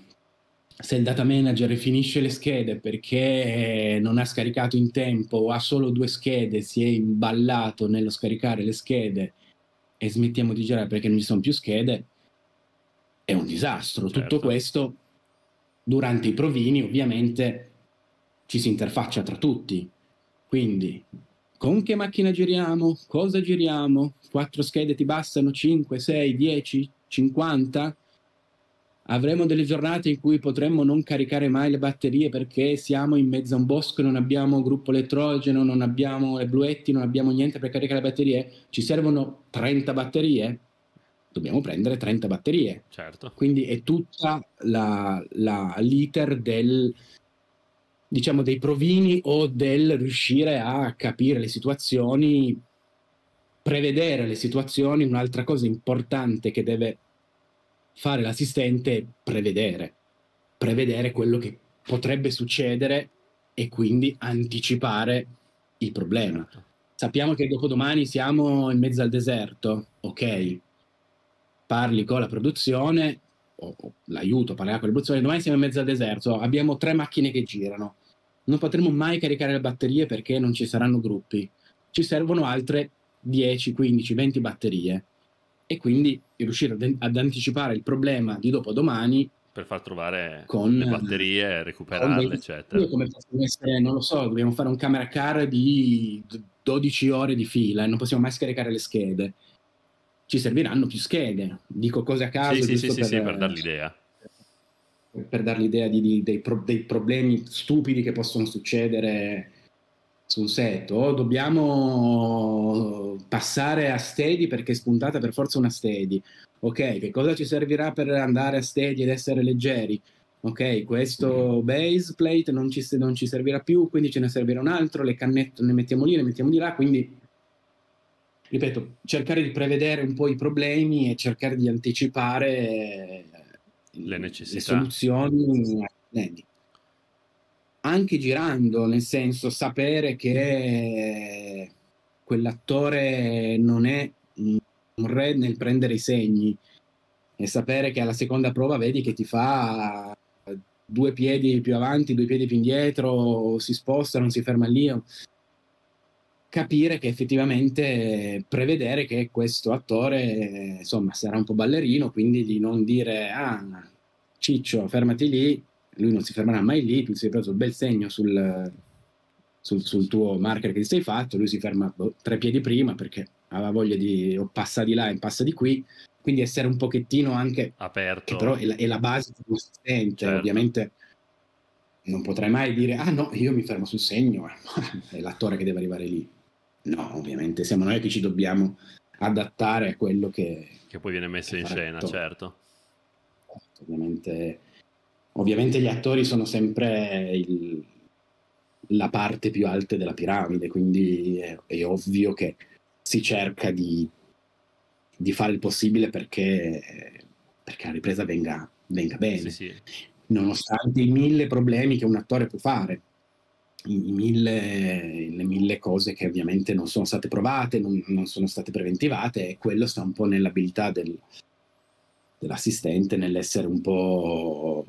Se il data manager finisce le schede perché non ha scaricato in tempo o ha solo due schede, si è imballato nello scaricare le schede e smettiamo di girare perché non ci sono più schede, è un disastro. Certo. Tutto questo durante i provini ovviamente ci si interfaccia tra tutti. Quindi con che macchina giriamo, cosa giriamo, quattro schede ti bastano, 5, 6, 10, 50? Avremo delle giornate in cui potremmo non caricare mai le batterie perché siamo in mezzo a un bosco, non abbiamo gruppo elettrogeno, non abbiamo le bluetti, non abbiamo niente per caricare le batterie. Ci servono 30 batterie? Dobbiamo prendere 30 batterie. Certo. Quindi è tutta la, la, l'iter del, diciamo, dei provini o del riuscire a capire le situazioni, prevedere le situazioni. Un'altra cosa importante che deve fare l'assistente è prevedere, prevedere quello che potrebbe succedere e quindi anticipare il problema. Sappiamo che dopodomani siamo in mezzo al deserto, ok, parli con la produzione, o, o l'aiuto parlerà con la produzione, domani siamo in mezzo al deserto, abbiamo tre macchine che girano, non potremo mai caricare le batterie perché non ci saranno gruppi. Ci servono altre 10, 15, 20 batterie. E quindi riuscire ad anticipare il problema di dopodomani per far trovare con, le batterie, recuperarle, eccetera. Come possono essere, non lo so, dobbiamo fare un camera car di 12 ore di fila e non possiamo mai scaricare le schede. Ci serviranno più schede. Dico cose a caso. Sì, sì, sì, per, sì, per dar l'idea per dare l'idea di, di, dei, pro, dei, problemi stupidi che possono succedere su un set. O dobbiamo passare a steady perché è spuntata per forza una steady. Ok che cosa ci servirà per andare a steady ed essere leggeri? Ok questo base plate non ci, non ci servirà più quindi ce ne servirà un altro le cannette ne mettiamo lì ne mettiamo di là quindi ripeto cercare di prevedere un po' i problemi e cercare di anticipare le. Le soluzioni anche girando, nel senso sapere che quell'attore non è un re nel prendere i segni e sapere che alla seconda prova vedi che ti fa due piedi più avanti, due piedi più indietro, si sposta, non si ferma lì. Capire che effettivamente prevedere che questo attore insomma sarà un po' ballerino, quindi di non dire ah Ciccio, fermati lì, lui non si fermerà mai lì, tu ti sei preso il bel segno sul, sul, sul tuo marker che ti sei fatto, lui si ferma boh, tre piedi prima perché aveva voglia di o passa di là e passa di qui, quindi essere un pochettino anche aperto. Però è la, è la base un assistente, certo. ovviamente non potrai mai dire ah no, io mi fermo sul segno, è l'attore che deve arrivare lì. No, ovviamente siamo noi che ci dobbiamo adattare a quello che... Che poi viene messo in scena, certo. Ovviamente, ovviamente gli attori sono sempre il, la parte più alta della piramide, quindi è, è ovvio che si cerca di, di, fare il possibile perché, perché la ripresa venga, venga bene, sì, sì. nonostante i mille problemi che un attore può fare. I, mille, le mille cose che ovviamente non sono state provate, non, non sono state preventivate, e quello sta un po' nell'abilità del, dell'assistente nell'essere un po'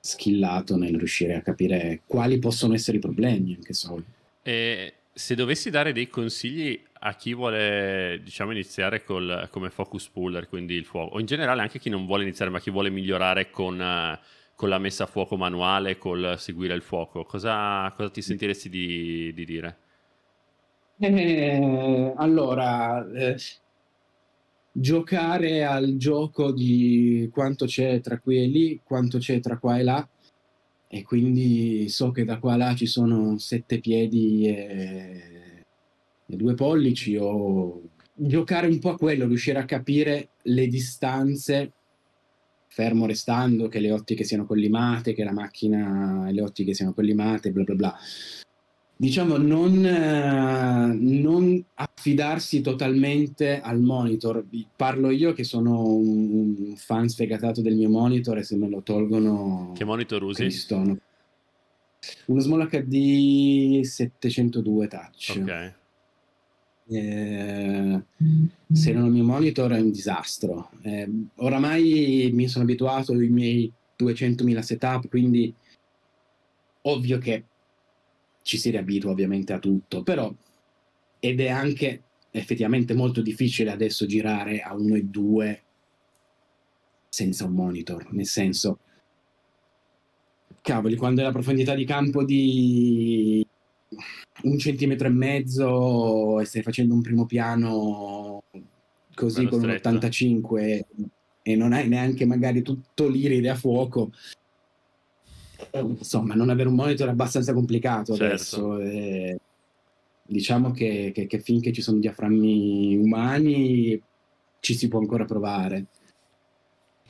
skillato nel riuscire a capire quali possono essere i problemi, anche solo. E se dovessi dare dei consigli a chi vuole diciamo, iniziare col, come focus puller, quindi il fuoco, o in generale anche chi non vuole iniziare, ma chi vuole migliorare con, uh, con la messa a fuoco manuale, col seguire il fuoco, cosa, cosa ti sentiresti di, di dire? Eh, allora, eh, giocare al gioco di quanto c'è tra qui e lì, quanto c'è tra qua e là, e quindi so che da qua a là ci sono sette piedi e, e due pollici, o giocare un po' a quello, riuscire a capire le distanze, fermo restando che le ottiche siano collimate, che la macchina le ottiche siano collimate, bla bla bla diciamo, non, eh, non, affidarsi totalmente al monitor. Parlo io che sono un, un, fan sfegatato del mio monitor e se me lo tolgono... Che monitor usi? Cristo, Uno Small HD 702 touch. Ok. Eh, se non ho il mio monitor è un disastro. Eh, oramai mi sono abituato ai miei 200.000 setup, quindi ovvio che ci si riabitua ovviamente a tutto, però ed è anche effettivamente molto difficile adesso girare a 1 e 2 senza un monitor, nel senso cavoli, quando è la profondità di campo di un centimetro e mezzo e stai facendo un primo piano così Quello con un 85 e non hai neanche magari tutto l'iride a fuoco, insomma, non avere un monitor è abbastanza complicato certo. adesso. E diciamo che, che, che, finché ci sono diaframmi umani ci si può ancora provare.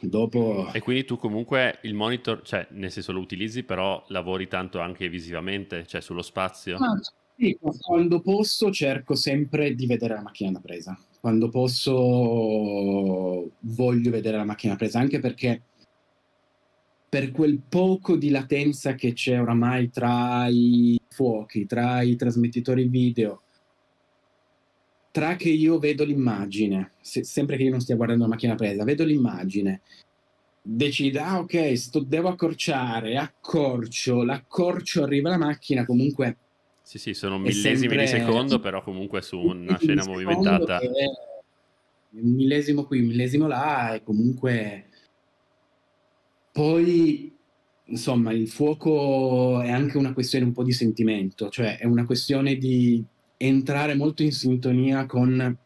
Dopo... E quindi tu comunque il monitor, cioè nel senso lo utilizzi, però lavori tanto anche visivamente, cioè sullo spazio? Ah, sì, quando posso cerco sempre di vedere la macchina da presa. Quando posso voglio vedere la macchina presa, anche perché per quel poco di latenza che c'è oramai tra i fuochi, tra i trasmettitori video, tra che io vedo l'immagine, se, sempre che io non stia guardando la macchina presa, vedo l'immagine, decido, ah ok, sto, devo accorciare, accorcio, l'accorcio, arriva la macchina, comunque... Sì, sì, sono millesimi sempre... di secondo, però comunque su una scena movimentata... Un millesimo qui, un millesimo là, e comunque poi, insomma, il fuoco è anche una questione un po' di sentimento, cioè è una questione di entrare molto in sintonia con,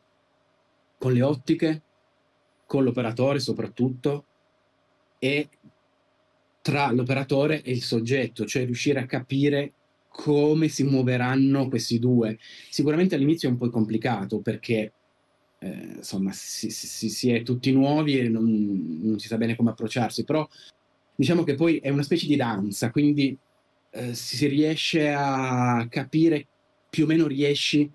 con le ottiche, con l'operatore soprattutto, e tra l'operatore e il soggetto, cioè riuscire a capire come si muoveranno questi due. Sicuramente all'inizio è un po' complicato perché eh, insomma si, si, si, è tutti nuovi e non, non, si sa bene come approcciarsi, però diciamo che poi è una specie di danza, quindi eh, si riesce a capire, più o meno riesci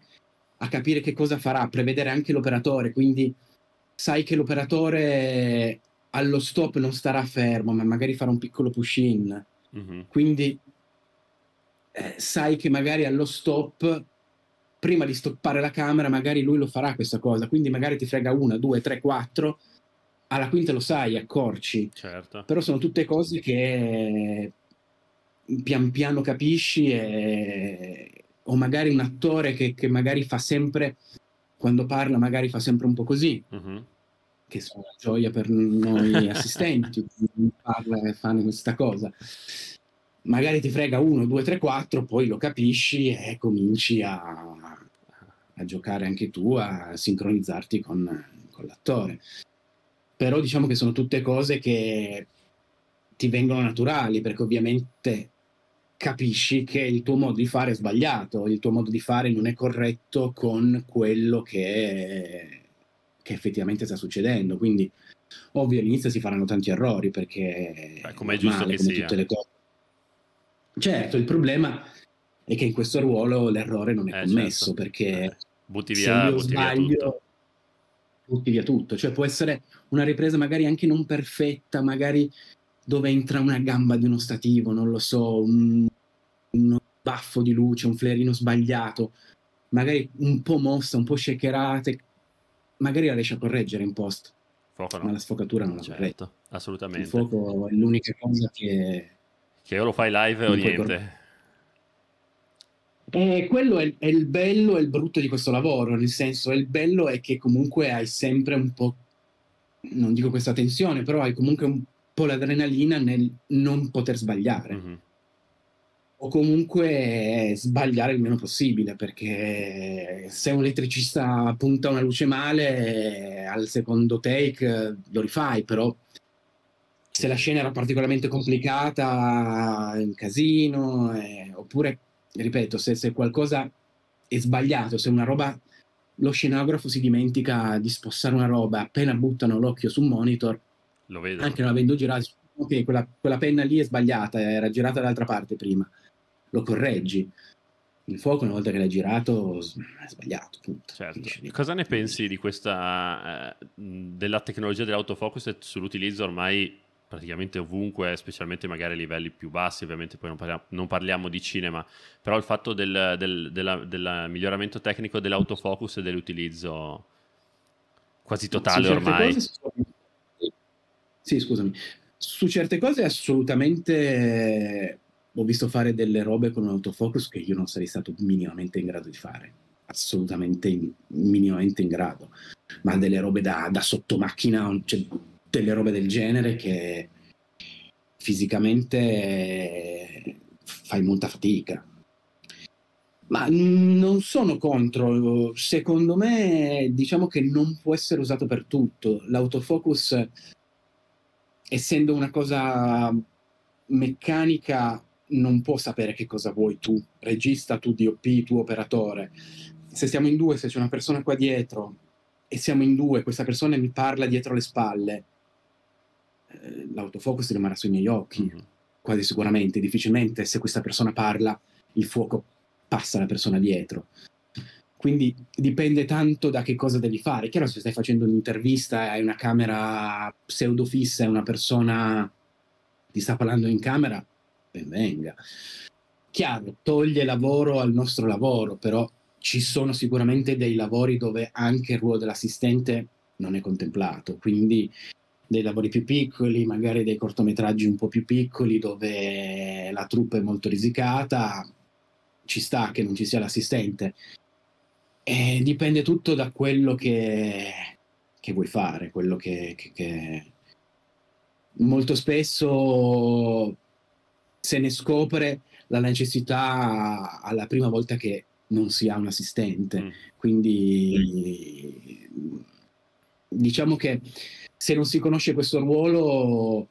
a capire che cosa farà, prevedere anche l'operatore, quindi sai che l'operatore allo stop non starà fermo, ma magari farà un piccolo push-in. Mm-hmm. Quindi eh, sai che magari allo stop, prima di stoppare la camera, magari lui lo farà questa cosa, quindi magari ti frega una, due, tre, quattro alla quinta lo sai, accorci. Certo. Però sono tutte cose che pian piano capisci e... o magari un attore che, che, magari fa sempre, quando parla magari fa sempre un po' così, uh-huh. che sono una gioia per noi assistenti, parla e fanno questa cosa. Magari ti frega uno, due, tre, quattro, poi lo capisci e cominci a, a giocare anche tu, a sincronizzarti con, con l'attore però diciamo che sono tutte cose che ti vengono naturali perché ovviamente capisci che il tuo modo di fare è sbagliato, il tuo modo di fare non è corretto con quello che, che effettivamente sta succedendo. Quindi, ovvio, all'inizio si faranno tanti errori perché Beh, come è giusto male, che come sia. tutte le cose. Certo, il problema è che in questo ruolo l'errore non è eh, commesso certo. perché eh, butti via, se io butti sbaglio, via tutto butti via tutto. Cioè può essere una ripresa magari anche non perfetta, magari dove entra una gamba di uno stativo, non lo so, un, un baffo di luce, un flerino sbagliato, magari un po' mossa, un po' shakerata, magari la riesce a correggere in post. Fuoco no. Ma la sfocatura non la certo, corregge. Assolutamente. Il fuoco è l'unica cosa che... Che o lo fai live o niente. E quello è, è, il bello e il brutto di questo lavoro, nel senso, il bello è che comunque hai sempre un po', non dico questa tensione, però hai comunque un po' l'adrenalina nel non poter sbagliare. Mm-hmm. O comunque sbagliare il meno possibile, perché se un elettricista punta una luce male, al secondo take lo rifai, però se la scena era particolarmente complicata, è un casino, eh, oppure ripeto, se, se qualcosa è sbagliato, se una roba lo scenografo si dimentica di spostare una roba, appena buttano l'occhio su un monitor, lo vedo. Anche non avendo girato, ok, quella, quella, penna lì è sbagliata, era girata dall'altra parte prima, lo correggi. Il fuoco, una volta che l'hai girato, è sbagliato. Certo. Cosa ne pensi di questa, eh, della tecnologia dell'autofocus e sull'utilizzo ormai praticamente ovunque, specialmente magari a livelli più bassi, ovviamente poi non parliamo, non parliamo di cinema, però il fatto del, del, della, del, miglioramento tecnico dell'autofocus e dell'utilizzo quasi totale ormai. Cose, sì, scusami. Su certe cose assolutamente ho visto fare delle robe con un autofocus che io non sarei stato minimamente in grado di fare. Assolutamente in, minimamente in grado. Ma delle robe da, da sottomacchina, cioè, delle robe del genere che fisicamente fai molta fatica. Ma non sono contro, secondo me diciamo che non può essere usato per tutto. L'autofocus, essendo una cosa meccanica, non può sapere che cosa vuoi tu, regista, tu DOP, tu operatore. Se siamo in due, se c'è una persona qua dietro e siamo in due, questa persona mi parla dietro le spalle, eh, l'autofocus rimarrà sui miei occhi, mm-hmm. quasi sicuramente, difficilmente se questa persona parla il fuoco passa alla persona dietro. Quindi dipende tanto da che cosa devi fare. Chiaro, se stai facendo un'intervista e hai una camera pseudo fissa e una persona ti sta parlando in camera, ben venga. Chiaro, toglie lavoro al nostro lavoro, però ci sono sicuramente dei lavori dove anche il ruolo dell'assistente non è contemplato. Quindi dei lavori più piccoli, magari dei cortometraggi un po' più piccoli dove la truppa è molto risicata, ci sta che non ci sia l'assistente. E dipende tutto da quello che, che vuoi fare, quello che, che, che, molto spesso se ne scopre la necessità alla prima volta che non si ha un assistente. Mm. Quindi diciamo che se non si conosce questo ruolo,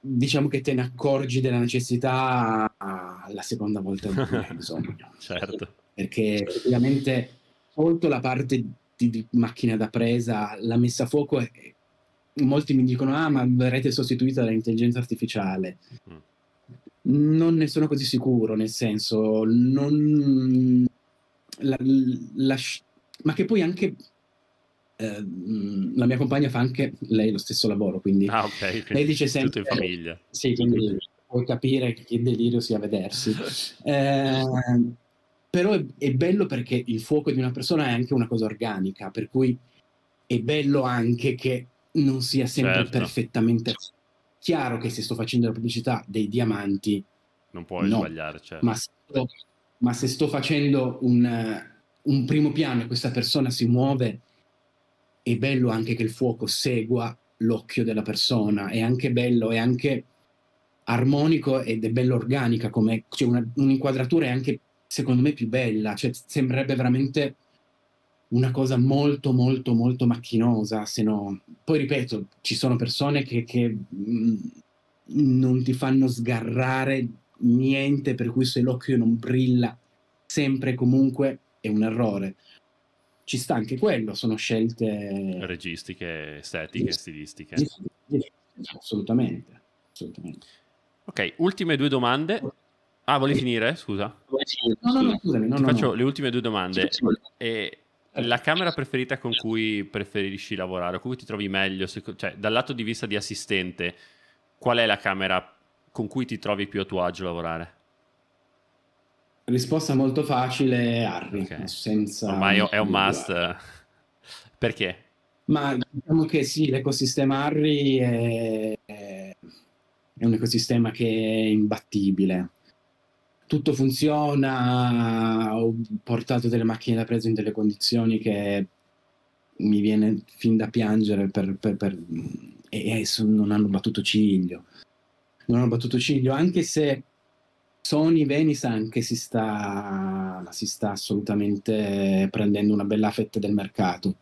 diciamo che te ne accorgi della necessità la seconda volta bisogno. certo. Perché effettivamente, tolto la parte di, di, macchina da presa, la messa a fuoco, è, molti mi dicono, ah, ma verrete sostituita dall'intelligenza artificiale. Mm. Non ne sono così sicuro, nel senso, non... La, la, ma che poi anche eh, la mia compagna fa anche lei lo stesso lavoro, quindi, ah, okay, lei dice sempre... Tutto in famiglia. Sì, quindi puoi capire che delirio sia vedersi. Eh, però è, è, bello perché il fuoco di una persona è anche una cosa organica, per cui è bello anche che non sia sempre certo. perfettamente chiaro che se sto facendo la pubblicità dei diamanti non puoi no, sbagliare, certo. ma, sto, ma se sto facendo un, un primo piano e questa persona si muove è bello anche che il fuoco segua l'occhio della persona, è anche bello, è anche armonico ed è bello organica, come cioè una, un'inquadratura è anche secondo me più bella, cioè sembrerebbe veramente una cosa molto molto molto macchinosa, se no... Poi ripeto, ci sono persone che, che mm, non ti fanno sgarrare niente, per cui se l'occhio non brilla sempre e comunque è un errore ci sta anche quello, sono scelte registiche, estetiche, stilistiche. Assolutamente, assolutamente. Ok, ultime due domande. Ah, vuoi finire? Scusa. No, no, no, scusami. No, Ti no, faccio no. le ultime due domande. E la camera preferita con cui preferisci lavorare, con cui ti trovi meglio, cioè dal lato di vista di assistente, qual è la camera con cui ti trovi più a tuo agio a lavorare? Risposta molto facile, Harry, okay. senza... Ormai è un must. Perché? Ma diciamo che sì, l'ecosistema Harry è, è un ecosistema che è imbattibile. Tutto funziona, ho portato delle macchine da preso in delle condizioni che mi viene fin da piangere per, per, per, e, e non hanno battuto ciglio. Non hanno battuto ciglio, anche se Sony Venice anche si sta, si sta assolutamente prendendo una bella fetta del mercato.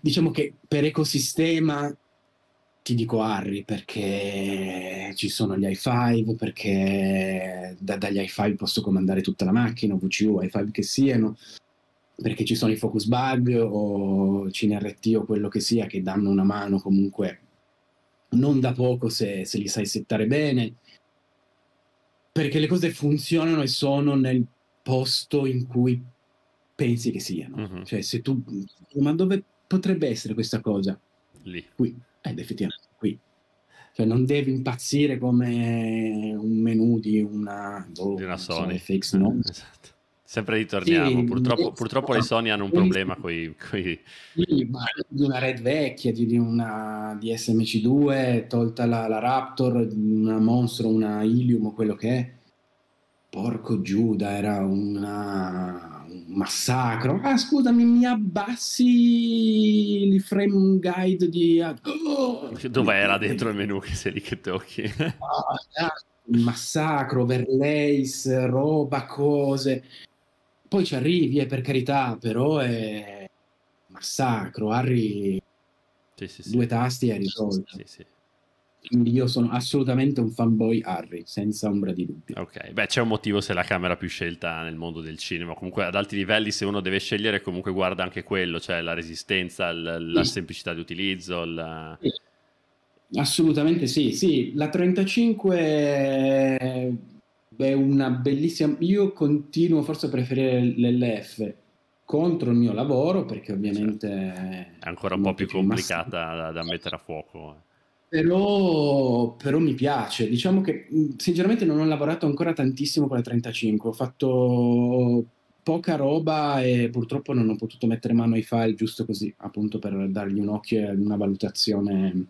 Diciamo che per ecosistema ti dico Harry perché ci sono gli i5, perché da, dagli i5 posso comandare tutta la macchina, VCU, i5 che siano, perché ci sono i focus bug o CNRT o quello che sia che danno una mano comunque non da poco se, se li sai settare bene, perché le cose funzionano e sono nel posto in cui pensi che siano. Mm-hmm. Cioè se tu... Ma dove potrebbe essere questa cosa? Lì. Qui. Ed effettivamente. Cioè non devi impazzire come un menu di una, boh, di una Sony. FX, no? Esatto. Sempre ritorniamo. Sì, purtroppo, purtroppo le Sony hanno un problema con i... Sì, di una Red vecchia, di, una DSMC2, tolta la, la Raptor, una Monstro, una Ilium o quello che è. Porco Giuda, era una massacro. Ah, scusami, mi abbassi il frame guide di. Oh! Dov'era dentro il menu che sei lì che tocchi? Ah, massacro, overlays, roba, cose. Poi ci arrivi, eh, per carità, però è massacro. Harry, sì, sì, sì. due tasti e risolto. Sì, sì. Quindi io sono assolutamente un fanboy Harry, senza ombra di dubbio. Ok, beh c'è un motivo se è la camera più scelta nel mondo del cinema. Comunque ad alti livelli se uno deve scegliere comunque guarda anche quello, cioè la resistenza, l- la semplicità di utilizzo. La... Sì. Assolutamente sì, sì. La 35 è una bellissima... Io continuo forse a preferire l'LF contro il mio lavoro perché ovviamente... È ancora un po' più complicata da, da mettere a fuoco. Però, però, mi piace. Diciamo che sinceramente non ho lavorato ancora tantissimo con la 35, ho fatto poca roba e purtroppo non ho potuto mettere mano ai file giusto così, appunto per dargli un occhio e una valutazione.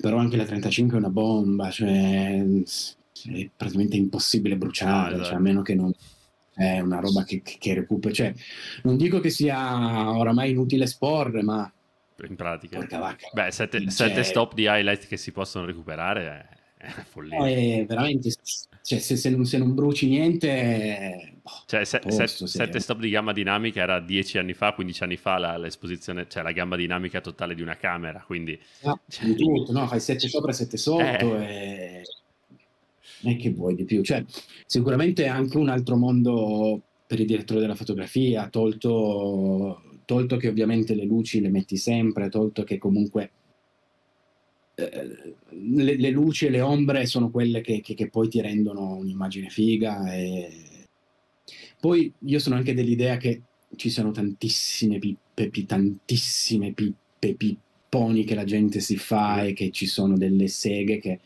Però anche la 35 è una bomba, cioè è praticamente impossibile bruciare, ah, cioè, a meno che non è una roba che, che recupera. Cioè, non dico che sia oramai inutile esporre, ma in pratica. Beh, sette, cioè... sette, stop di highlight che si possono recuperare è, è follia. È veramente, cioè, se, se, non, se, non, bruci niente... Boh, cioè, se, posto, se, sette stop di gamma dinamica era dieci anni fa, 15 anni fa la, l'esposizione, cioè la gamma dinamica totale di una camera, quindi... No, cioè, tutto, no? Fai sette sopra e sette sotto eh. e... E che vuoi di più? Cioè, sicuramente è anche un altro mondo per il direttore della fotografia, tolto tolto che ovviamente le luci le metti sempre, tolto che comunque eh, le, le, luci e le ombre sono quelle che, che, che poi ti rendono un'immagine figa. E... Poi io sono anche dell'idea che ci sono tantissime pippe, tantissime pippe, pipponi che la gente si fa e che ci sono delle seghe che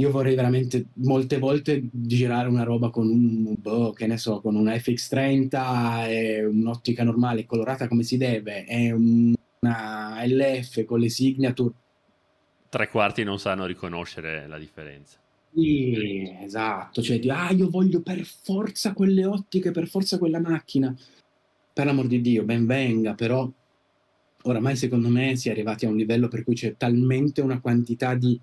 io vorrei veramente molte volte girare una roba con un, boh, che ne so, con una FX30 e un'ottica normale colorata come si deve e una LF con le signature. Tre quarti non sanno riconoscere la differenza. Sì, esatto, cioè ah io voglio per forza quelle ottiche, per forza quella macchina. Per l'amor di Dio, ben venga, però oramai secondo me si è arrivati a un livello per cui c'è talmente una quantità di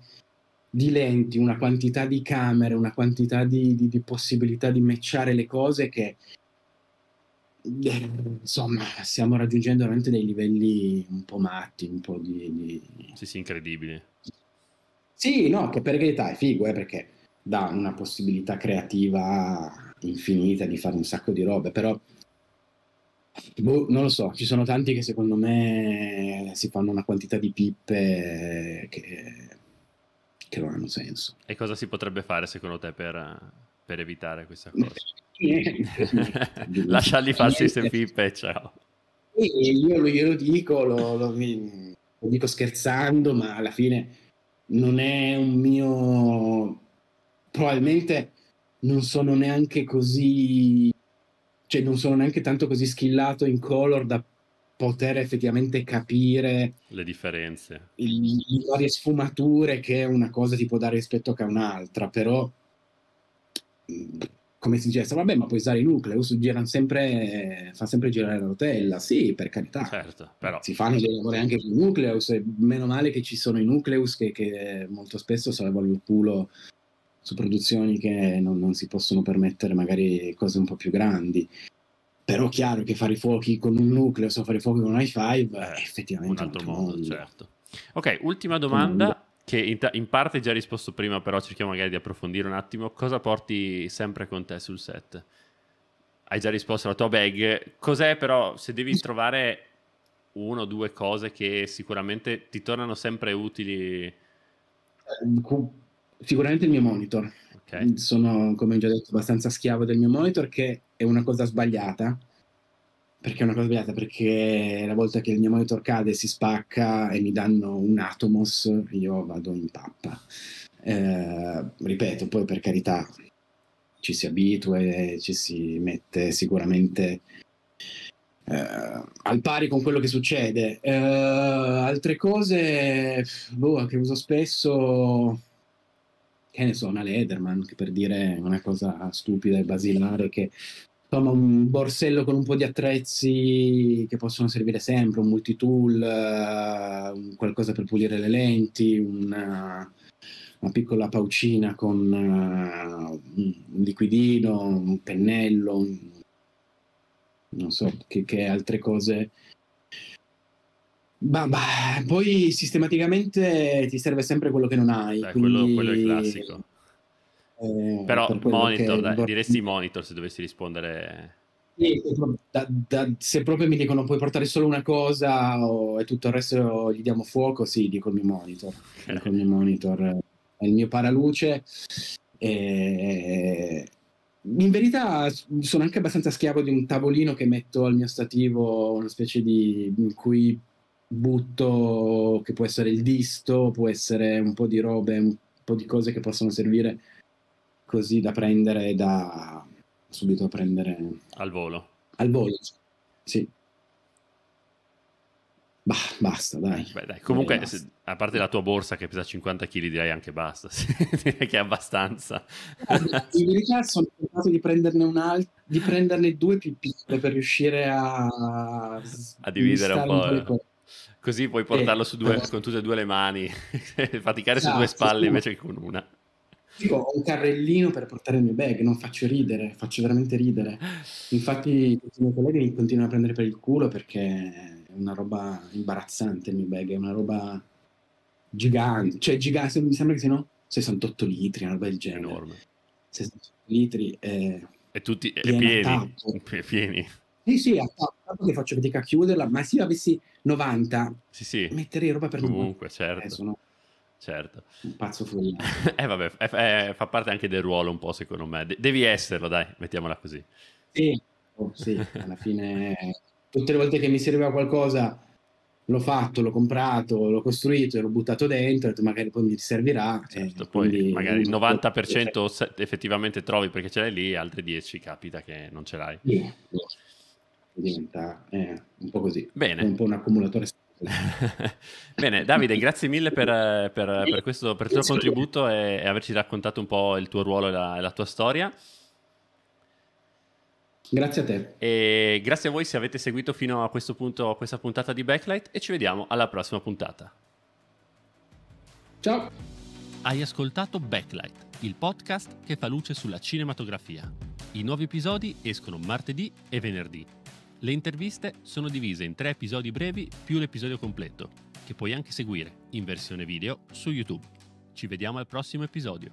di lenti, una quantità di camere, una quantità di, di, di possibilità di matchare le cose che eh, insomma stiamo raggiungendo veramente dei livelli un po' matti, un po' di... di... Sì, sì, incredibili. Sì, no, che per carità è figo, eh, perché dà una possibilità creativa infinita di fare un sacco di robe, però boh, non lo so, ci sono tanti che secondo me si fanno una quantità di pippe che che non hanno senso. E cosa si potrebbe fare secondo te per, per evitare questa cosa? Lasciarli farsi queste pippe e ciao. Io glielo dico, lo, lo, lo dico scherzando, ma alla fine non è un mio... Probabilmente non sono neanche così... Cioè non sono neanche tanto così skillato in color da poter effettivamente capire le differenze, il, le varie sfumature che una cosa ti può dare rispetto a un'altra, però come si dice, vabbè, ma puoi usare i nucleus, girano sempre, fa sempre girare la rotella. Sì, per carità. Certo, però. Si fanno dei lavori anche con i nucleus, e meno male che ci sono i nucleus che, che molto spesso salvano il culo su produzioni che non, non, si possono permettere magari cose un po' più grandi. Però chiaro che fare i fuochi con un nucleus o fare i fuochi con un i5 è effettivamente un altro mondo, mondo, certo. Ok, ultima domanda che in, in, parte hai già risposto prima, però cerchiamo magari di approfondire un attimo. Cosa porti sempre con te sul set? Hai già risposto alla tua bag. Cos'è però, se devi trovare uno o due cose che sicuramente ti tornano sempre utili? Sicuramente il mio monitor. Okay. Sono, come ho già detto, abbastanza schiavo del mio monitor, che è una cosa sbagliata perché è una cosa sbagliata, perché la volta che il mio monitor cade si spacca e mi danno un Atomos, io vado in pappa. Eh, ripeto, poi per carità ci si abitua e ci si mette sicuramente eh, al pari con quello che succede. Eh, altre cose boh, che uso spesso, che ne so, una Lederman, che per dire una cosa stupida e basilare che insomma un borsello con un po' di attrezzi che possono servire sempre, un multitool, uh, qualcosa per pulire le lenti, una, una piccola paucina con uh, un liquidino, un pennello, non so che, che altre cose. Bah, bah, poi sistematicamente ti serve sempre quello che non hai. Beh, quindi... quello, quello è classico eh, Però monitor, dai, diresti monitor se dovessi rispondere. Sì, da, da, se proprio mi dicono puoi portare solo una cosa o, e tutto il resto gli diamo fuoco, sì, dico il mio monitor. Okay. Dico il mio monitor è il mio paraluce. E... In verità sono anche abbastanza schiavo di un tavolino che metto al mio stativo, una specie di... in cui butto, che può essere il disto, può essere un po' di robe, un po' di cose che possono servire così da prendere da subito prendere al volo. Al volo, sì. Bah, basta, dai. Beh, dai. Comunque, se, a parte la tua borsa che pesa 50 kg, direi anche basta. direi che è abbastanza. In verità sono tentato di prenderne un altro, di prenderne due più piccole per riuscire a, a dividere un po'. Un po Così puoi portarlo eh, due, con tutte e due le mani, faticare esatto, su due esatto, spalle sì. invece che con una. Io ho un carrellino per portare il mio bag, non faccio ridere, faccio veramente ridere. Infatti tutti i miei colleghi mi continuano a prendere per il culo perché è una roba imbarazzante il mio bag, è una roba gigante, cioè gigante, mi sembra che siano 68 litri, una roba del genere. Enorme. 68 litri e... E tutti e pieni, pieni. Sì, sì, a tappo che faccio fatica a chiuderla, ma se io avessi 90, sì, sì. metterei roba per Comunque, certo. Eh, sono certo. Un pazzo fuori. eh vabbè, è, è, fa parte anche del ruolo un po' secondo me. De- devi esserlo, dai, mettiamola così. Sì, oh, sì, alla fine tutte le volte che mi serviva qualcosa l'ho fatto, l'ho comprato, l'ho costruito, l'ho buttato dentro, magari poi mi servirà. Certo, poi magari il 90% effettivamente trovi perché ce l'hai lì, altri 10 capita che non ce l'hai. Sì, diventa eh, un po' così. Bene. Un po' un accumulatore Bene, Davide, grazie mille per, per, per, questo, per il tuo contributo e, e, averci raccontato un po' il tuo ruolo e la, e la tua storia. Grazie a te. E grazie a voi se avete seguito fino a questo punto questa puntata di Backlight e ci vediamo alla prossima puntata. Ciao. Hai ascoltato Backlight, il podcast che fa luce sulla cinematografia. I nuovi episodi escono martedì e venerdì. Le interviste sono divise in tre episodi brevi più l'episodio completo, che puoi anche seguire in versione video su YouTube. Ci vediamo al prossimo episodio.